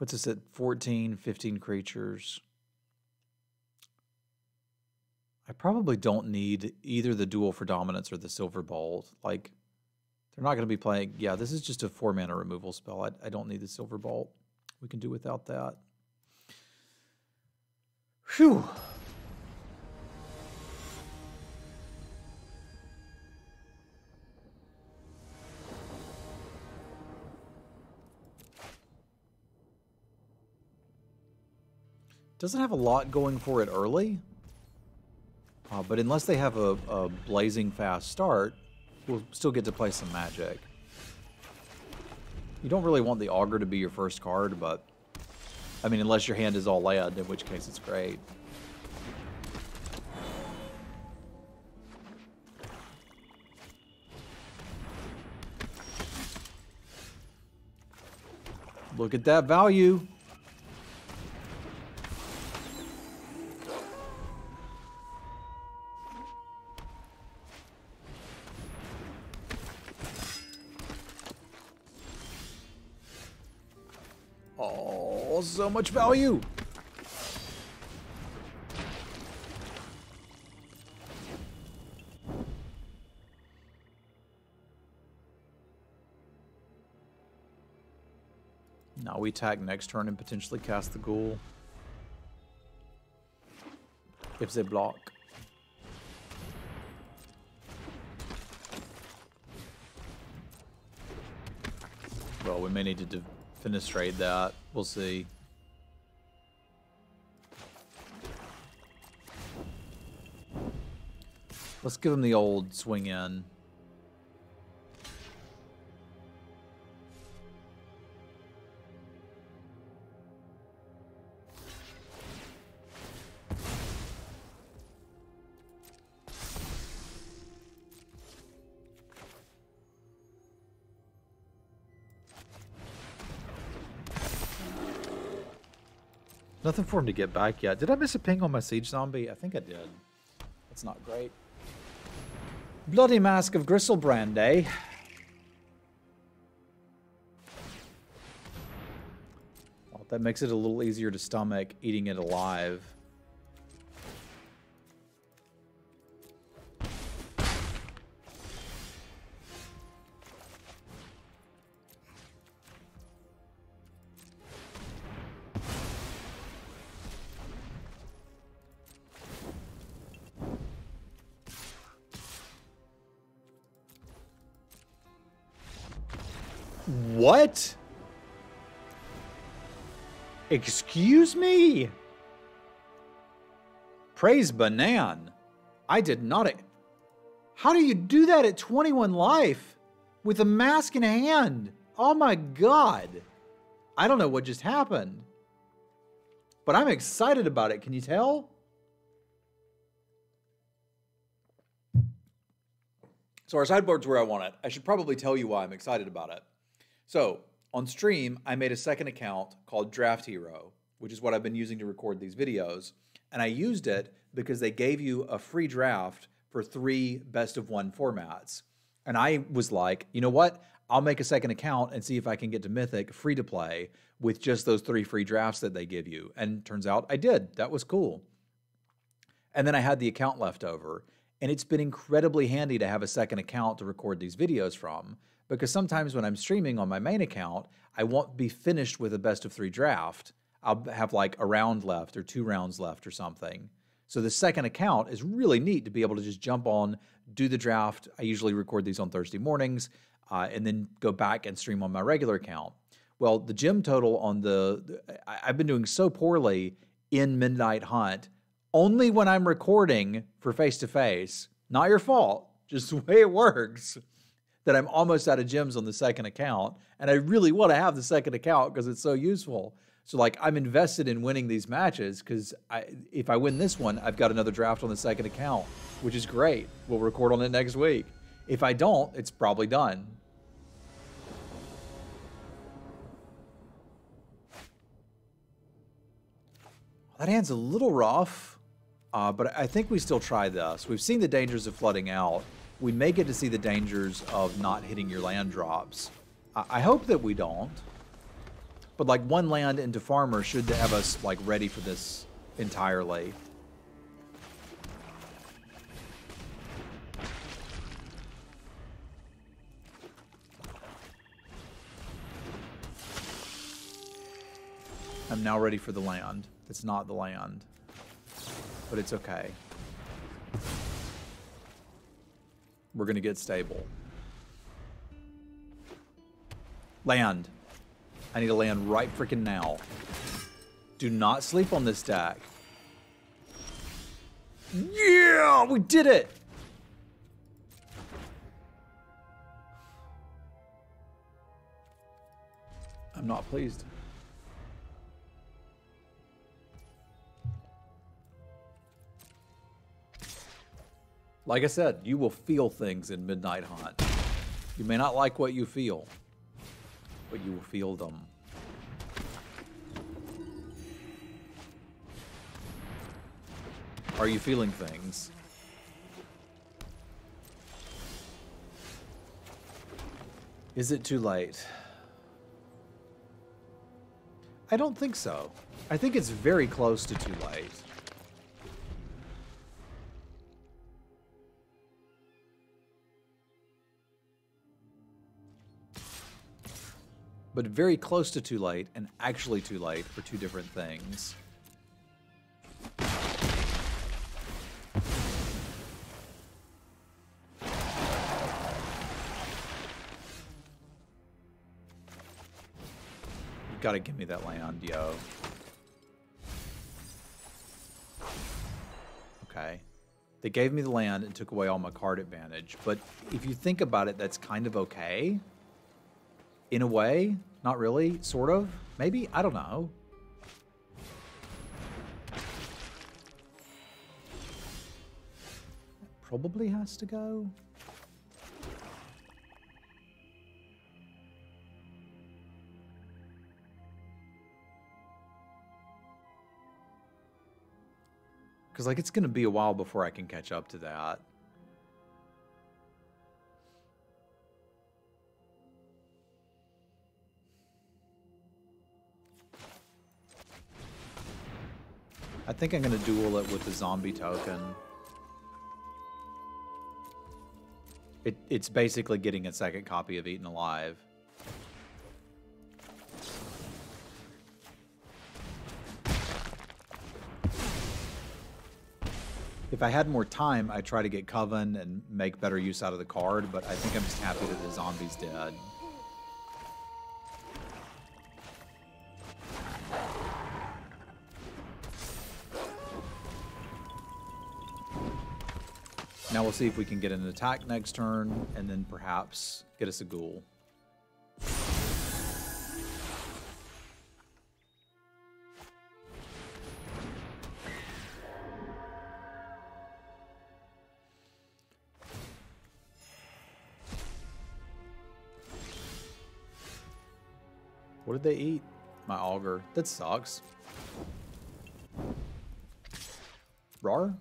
Puts us at 14, 15 creatures. I probably don't need either the duel for dominance or the silver bolt. Like, they're not going to be playing. Yeah, this is just a four mana removal spell. I, I don't need the silver bolt. We can do without that. Whew. Doesn't have a lot going for it early. Uh, but unless they have a, a blazing fast start, we'll still get to play some Magic. You don't really want the Augur to be your first card, but... I mean, unless your hand is all land, in which case it's great. Look at that value. Much value. Now we attack next turn and potentially cast the ghoul. If they block. Well, we may need to defenestrate that. We'll see. Let's give him the old swing in. Nothing for him to get back yet. Did I miss a ping on my siege zombie? I think I did. That's not great. Bloody Mask of Griselbrand, eh? Well, that makes it a little easier to stomach eating it alive. What? Excuse me? Praise Banan. I did not. How do you do that at 21 life with a mask in hand? Oh my god. I don't know what just happened. But I'm excited about it. Can you tell? So our sideboard's where I want it. I should probably tell you why I'm excited about it. So on stream, I made a second account called Draft Hero, which is what I've been using to record these videos. And I used it because they gave you a free draft for three best of one formats. And I was like, you know what? I'll make a second account and see if I can get to Mythic free to play with just those three free drafts that they give you. And turns out I did. That was cool. And then I had the account left over. And it's been incredibly handy to have a second account to record these videos from because sometimes when I'm streaming on my main account, I won't be finished with a best of three draft. I'll have like a round left or two rounds left or something. So the second account is really neat to be able to just jump on, do the draft. I usually record these on Thursday mornings, uh, and then go back and stream on my regular account. Well, the gem total on the I've been doing so poorly in Midnight Hunt only when I'm recording for face to face. Not your fault, just [laughs] the way it works that I'm almost out of gems on the second account. And I really want to have the second account because it's so useful. So like I'm invested in winning these matches because if I win this one, I've got another draft on the second account, which is great. We'll record on it next week. If I don't, it's probably done. That hand's a little rough, uh, but I think we still try this. We've seen the dangers of flooding out we may get to see the dangers of not hitting your land drops. I hope that we don't. But like one land into farmer should have us like ready for this entirely. I'm now ready for the land. It's not the land. But it's okay. We're going to get stable. Land. I need to land right freaking now. Do not sleep on this deck. Yeah, we did it. I'm not pleased. Like I said, you will feel things in Midnight Hunt. You may not like what you feel, but you will feel them. Are you feeling things? Is it too late? I don't think so. I think it's very close to too late. But very close to too light and actually too light for two different things. You gotta give me that land, yo. Okay. They gave me the land and took away all my card advantage, but if you think about it, that's kind of okay. In a way. Not really. Sort of. Maybe. I don't know. Probably has to go. Because, like, it's going to be a while before I can catch up to that. I think I'm going to duel it with the zombie token. It, it's basically getting a second copy of Eaten Alive. If I had more time, I'd try to get Coven and make better use out of the card, but I think I'm just happy that the zombie's dead. We'll see if we can get an attack next turn, and then perhaps get us a ghoul. What did they eat? My augur. That sucks. Rar?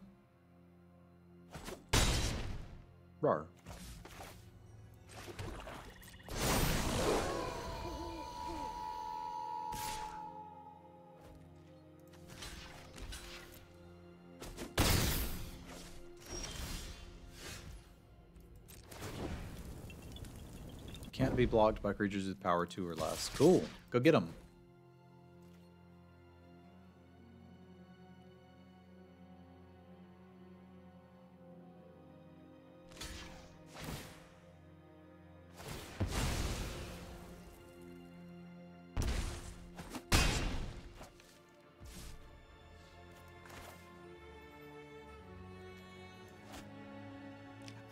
Be blocked by creatures with power 2 or less. Cool. Go get them.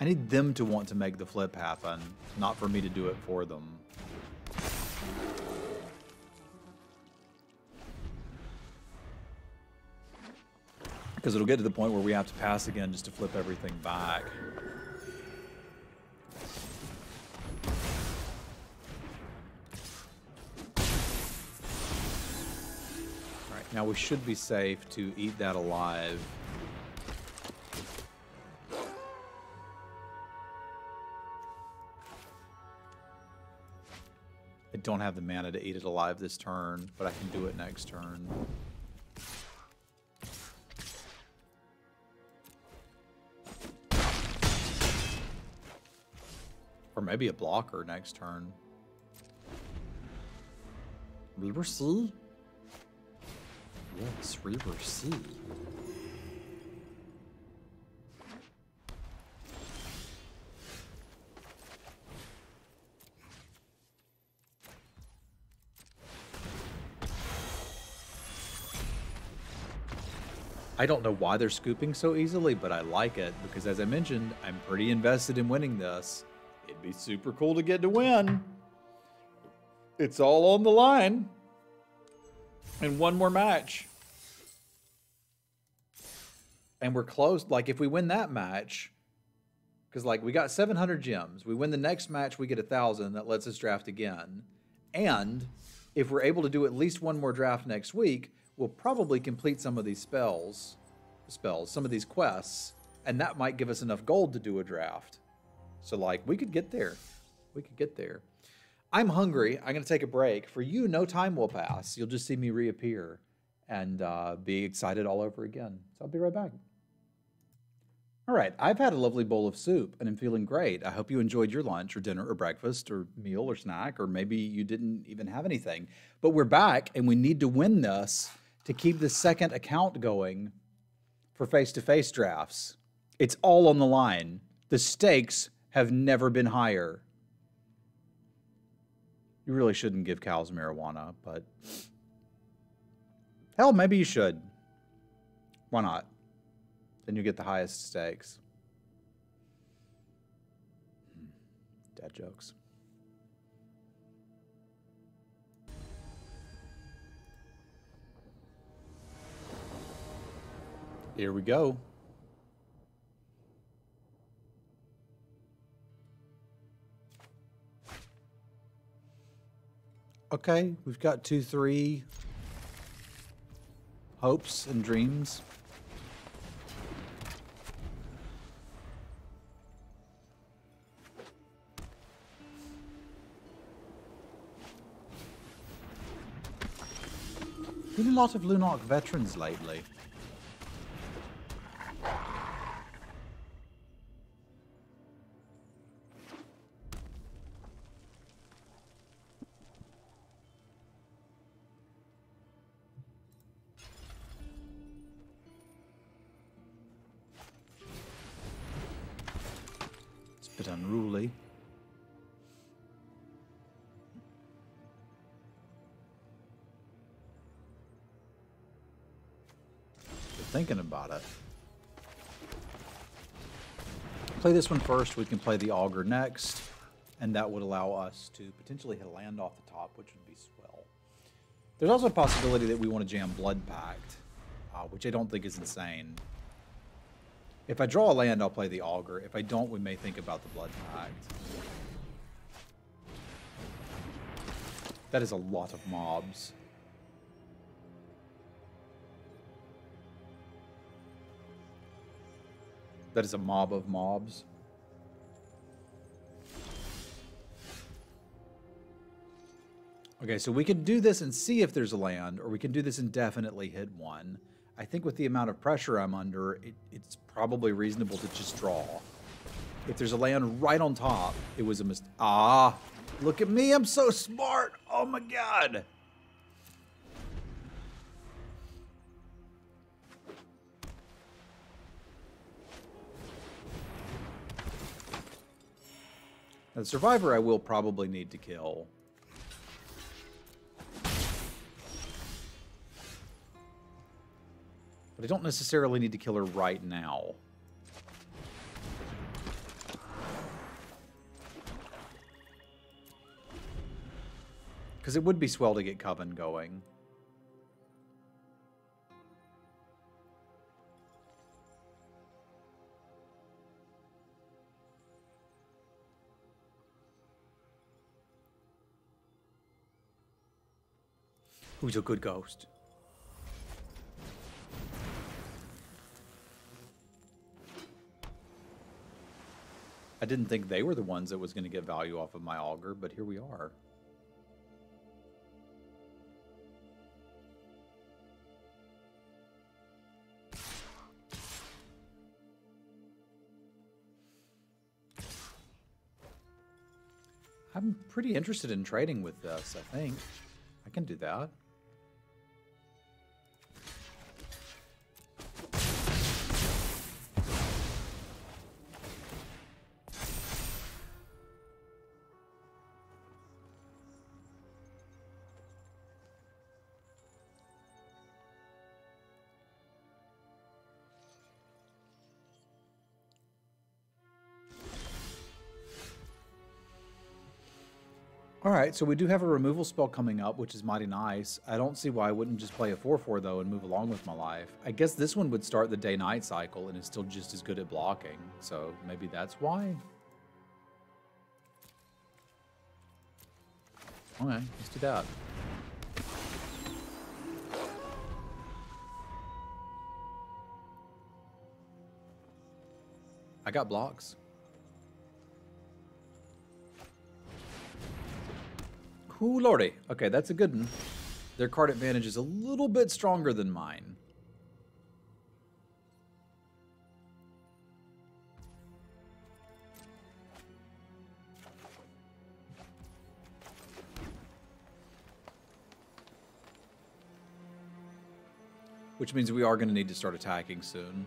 Need them to want to make the flip happen, not for me to do it for them. Because it'll get to the point where we have to pass again just to flip everything back. Alright, now we should be safe to eat that alive. Don't have the mana to eat it alive this turn, but I can do it next turn. Or maybe a blocker next turn. River Sea? Yes, River Sea. I don't know why they're scooping so easily, but I like it because, as I mentioned, I'm pretty invested in winning this. It'd be super cool to get to win. It's all on the line. And one more match. And we're close. Like, if we win that match, because, like, we got 700 gems. We win the next match, we get a 1,000. That lets us draft again. And if we're able to do at least one more draft next week, we'll probably complete some of these spells, spells, some of these quests, and that might give us enough gold to do a draft. So, like, we could get there. We could get there. I'm hungry. I'm going to take a break. For you, no time will pass. You'll just see me reappear and uh, be excited all over again. So I'll be right back. All right, I've had a lovely bowl of soup and I'm feeling great. I hope you enjoyed your lunch or dinner or breakfast or meal or snack, or maybe you didn't even have anything. But we're back and we need to win this to keep the second account going for face to face drafts. It's all on the line. The stakes have never been higher. You really shouldn't give cows marijuana, but hell, maybe you should. Why not? Then you get the highest stakes. Hmm. Dad jokes. Here we go. Okay, we've got two, three hopes and dreams. Been a lot of Lunarch veterans lately. Thinking about it. Play this one first. We can play the Augur next, and that would allow us to potentially hit a land off the top, which would be swell. There's also a possibility that we want to jam Blood Pact, uh, which I don't think is insane. If I draw a land, I'll play the Augur. If I don't, we may think about the Blood Pact. That is a lot of mobs. That is a mob of mobs. Okay, so we can do this and see if there's a land, or we can do this and definitely hit one. I think with the amount of pressure I'm under, it, it's probably reasonable to just draw. If there's a land right on top, it was a mistake. Ah, look at me, I'm so smart. Oh my god. The survivor I will probably need to kill. But I don't necessarily need to kill her right now. Because it would be swell to get Coven going. Who's a good ghost? I didn't think they were the ones that was going to get value off of my augur, but here we are. I'm pretty interested in trading with this, I think. I can do that. All right, so we do have a removal spell coming up, which is mighty nice. I don't see why I wouldn't just play a 4-4, though, and move along with my life. I guess this one would start the day-night cycle and is still just as good at blocking, so maybe that's why? Okay, let's do that. I got blocks. Ooh, lordy. Okay, that's a good one. Their card advantage is a little bit stronger than mine. Which means we are going to need to start attacking soon.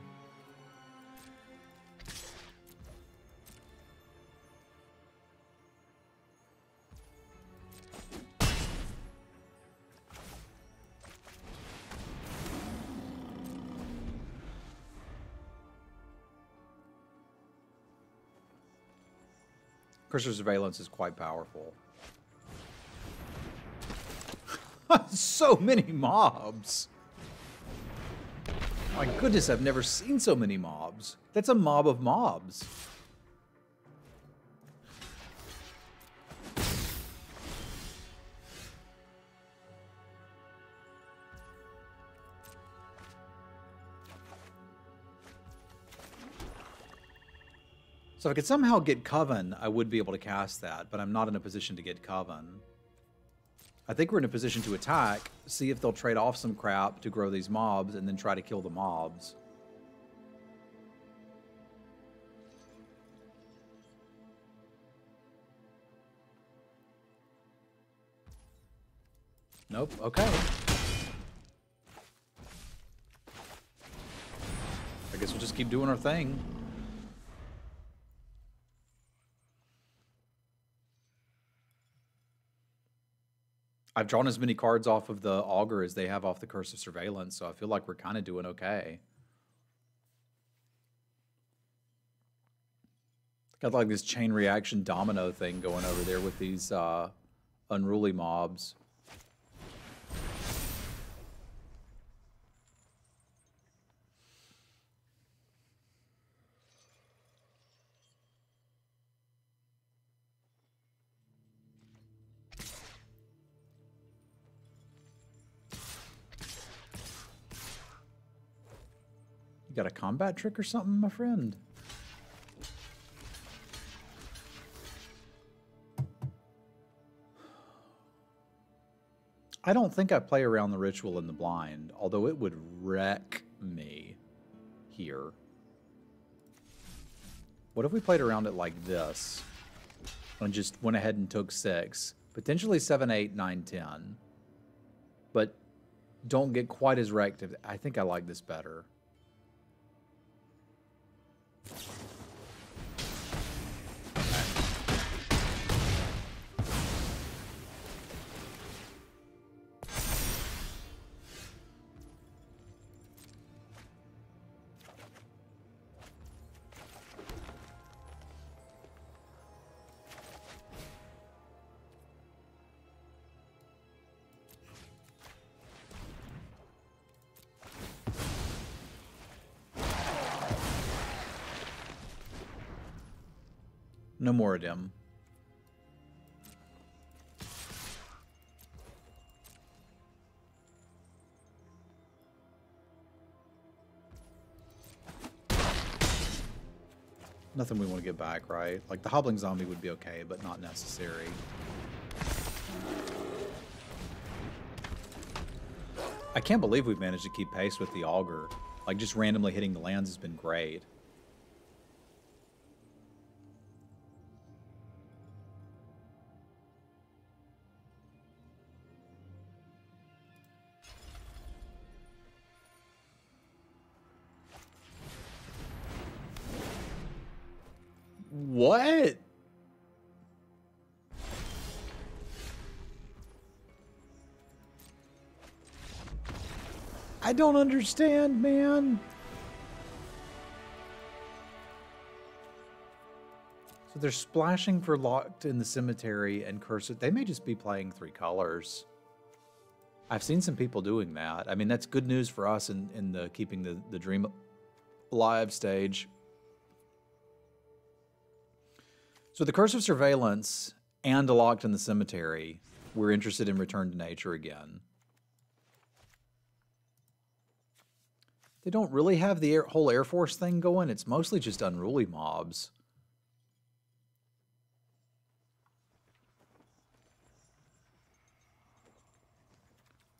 Curse of Surveillance is quite powerful. [laughs] so many mobs. My goodness, I've never seen so many mobs. That's a mob of mobs. So if I could somehow get Coven, I would be able to cast that, but I'm not in a position to get Coven. I think we're in a position to attack, see if they'll trade off some crap to grow these mobs, and then try to kill the mobs. Nope, okay. I guess we'll just keep doing our thing. I've drawn as many cards off of the augur as they have off the curse of surveillance, so I feel like we're kind of doing okay. Got like this chain reaction domino thing going over there with these uh, unruly mobs. Combat trick or something, my friend? I don't think I play around the ritual in the blind, although it would wreck me here. What if we played around it like this and just went ahead and took six, potentially seven, eight, nine, ten, but don't get quite as wrecked? I think I like this better you No more of them. Nothing we want to get back, right? Like, the Hobbling Zombie would be okay, but not necessary. I can't believe we've managed to keep pace with the augur. Like, just randomly hitting the lands has been great. I don't understand, man. So they're splashing for Locked in the Cemetery and Curse. They may just be playing three colors. I've seen some people doing that. I mean, that's good news for us in, in the keeping the, the dream alive stage. So the Curse of Surveillance and Locked in the Cemetery, we're interested in Return to Nature again. They don't really have the air, whole Air Force thing going. It's mostly just unruly mobs.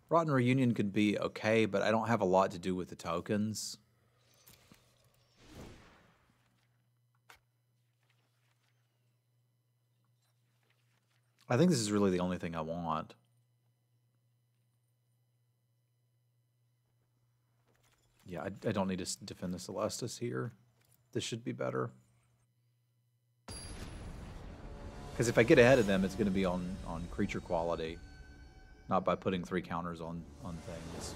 Rotten Reunion could be okay, but I don't have a lot to do with the tokens. I think this is really the only thing I want. Yeah, I, I don't need to defend the Celestus here. This should be better. Because if I get ahead of them, it's going to be on, on creature quality, not by putting three counters on, on things.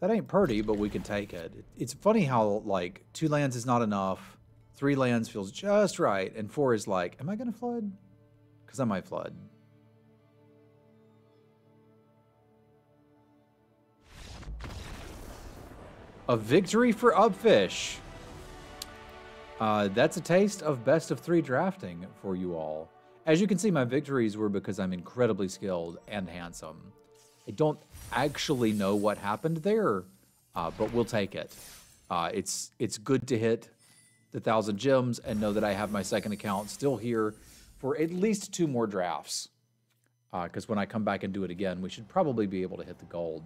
That ain't pretty, but we can take it. It's funny how, like, two lands is not enough, three lands feels just right, and four is like, am I going to flood? Because I might flood. A victory for Upfish. Uh, that's a taste of best of three drafting for you all. As you can see, my victories were because I'm incredibly skilled and handsome. I don't actually know what happened there, uh, but we'll take it. Uh, it's it's good to hit the thousand gems and know that I have my second account still here for at least two more drafts. Because uh, when I come back and do it again, we should probably be able to hit the gold.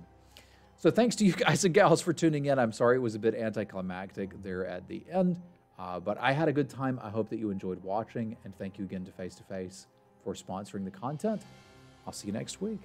So thanks to you guys and gals for tuning in. I'm sorry it was a bit anticlimactic there at the end, uh, but I had a good time. I hope that you enjoyed watching, and thank you again to Face to Face for sponsoring the content. I'll see you next week.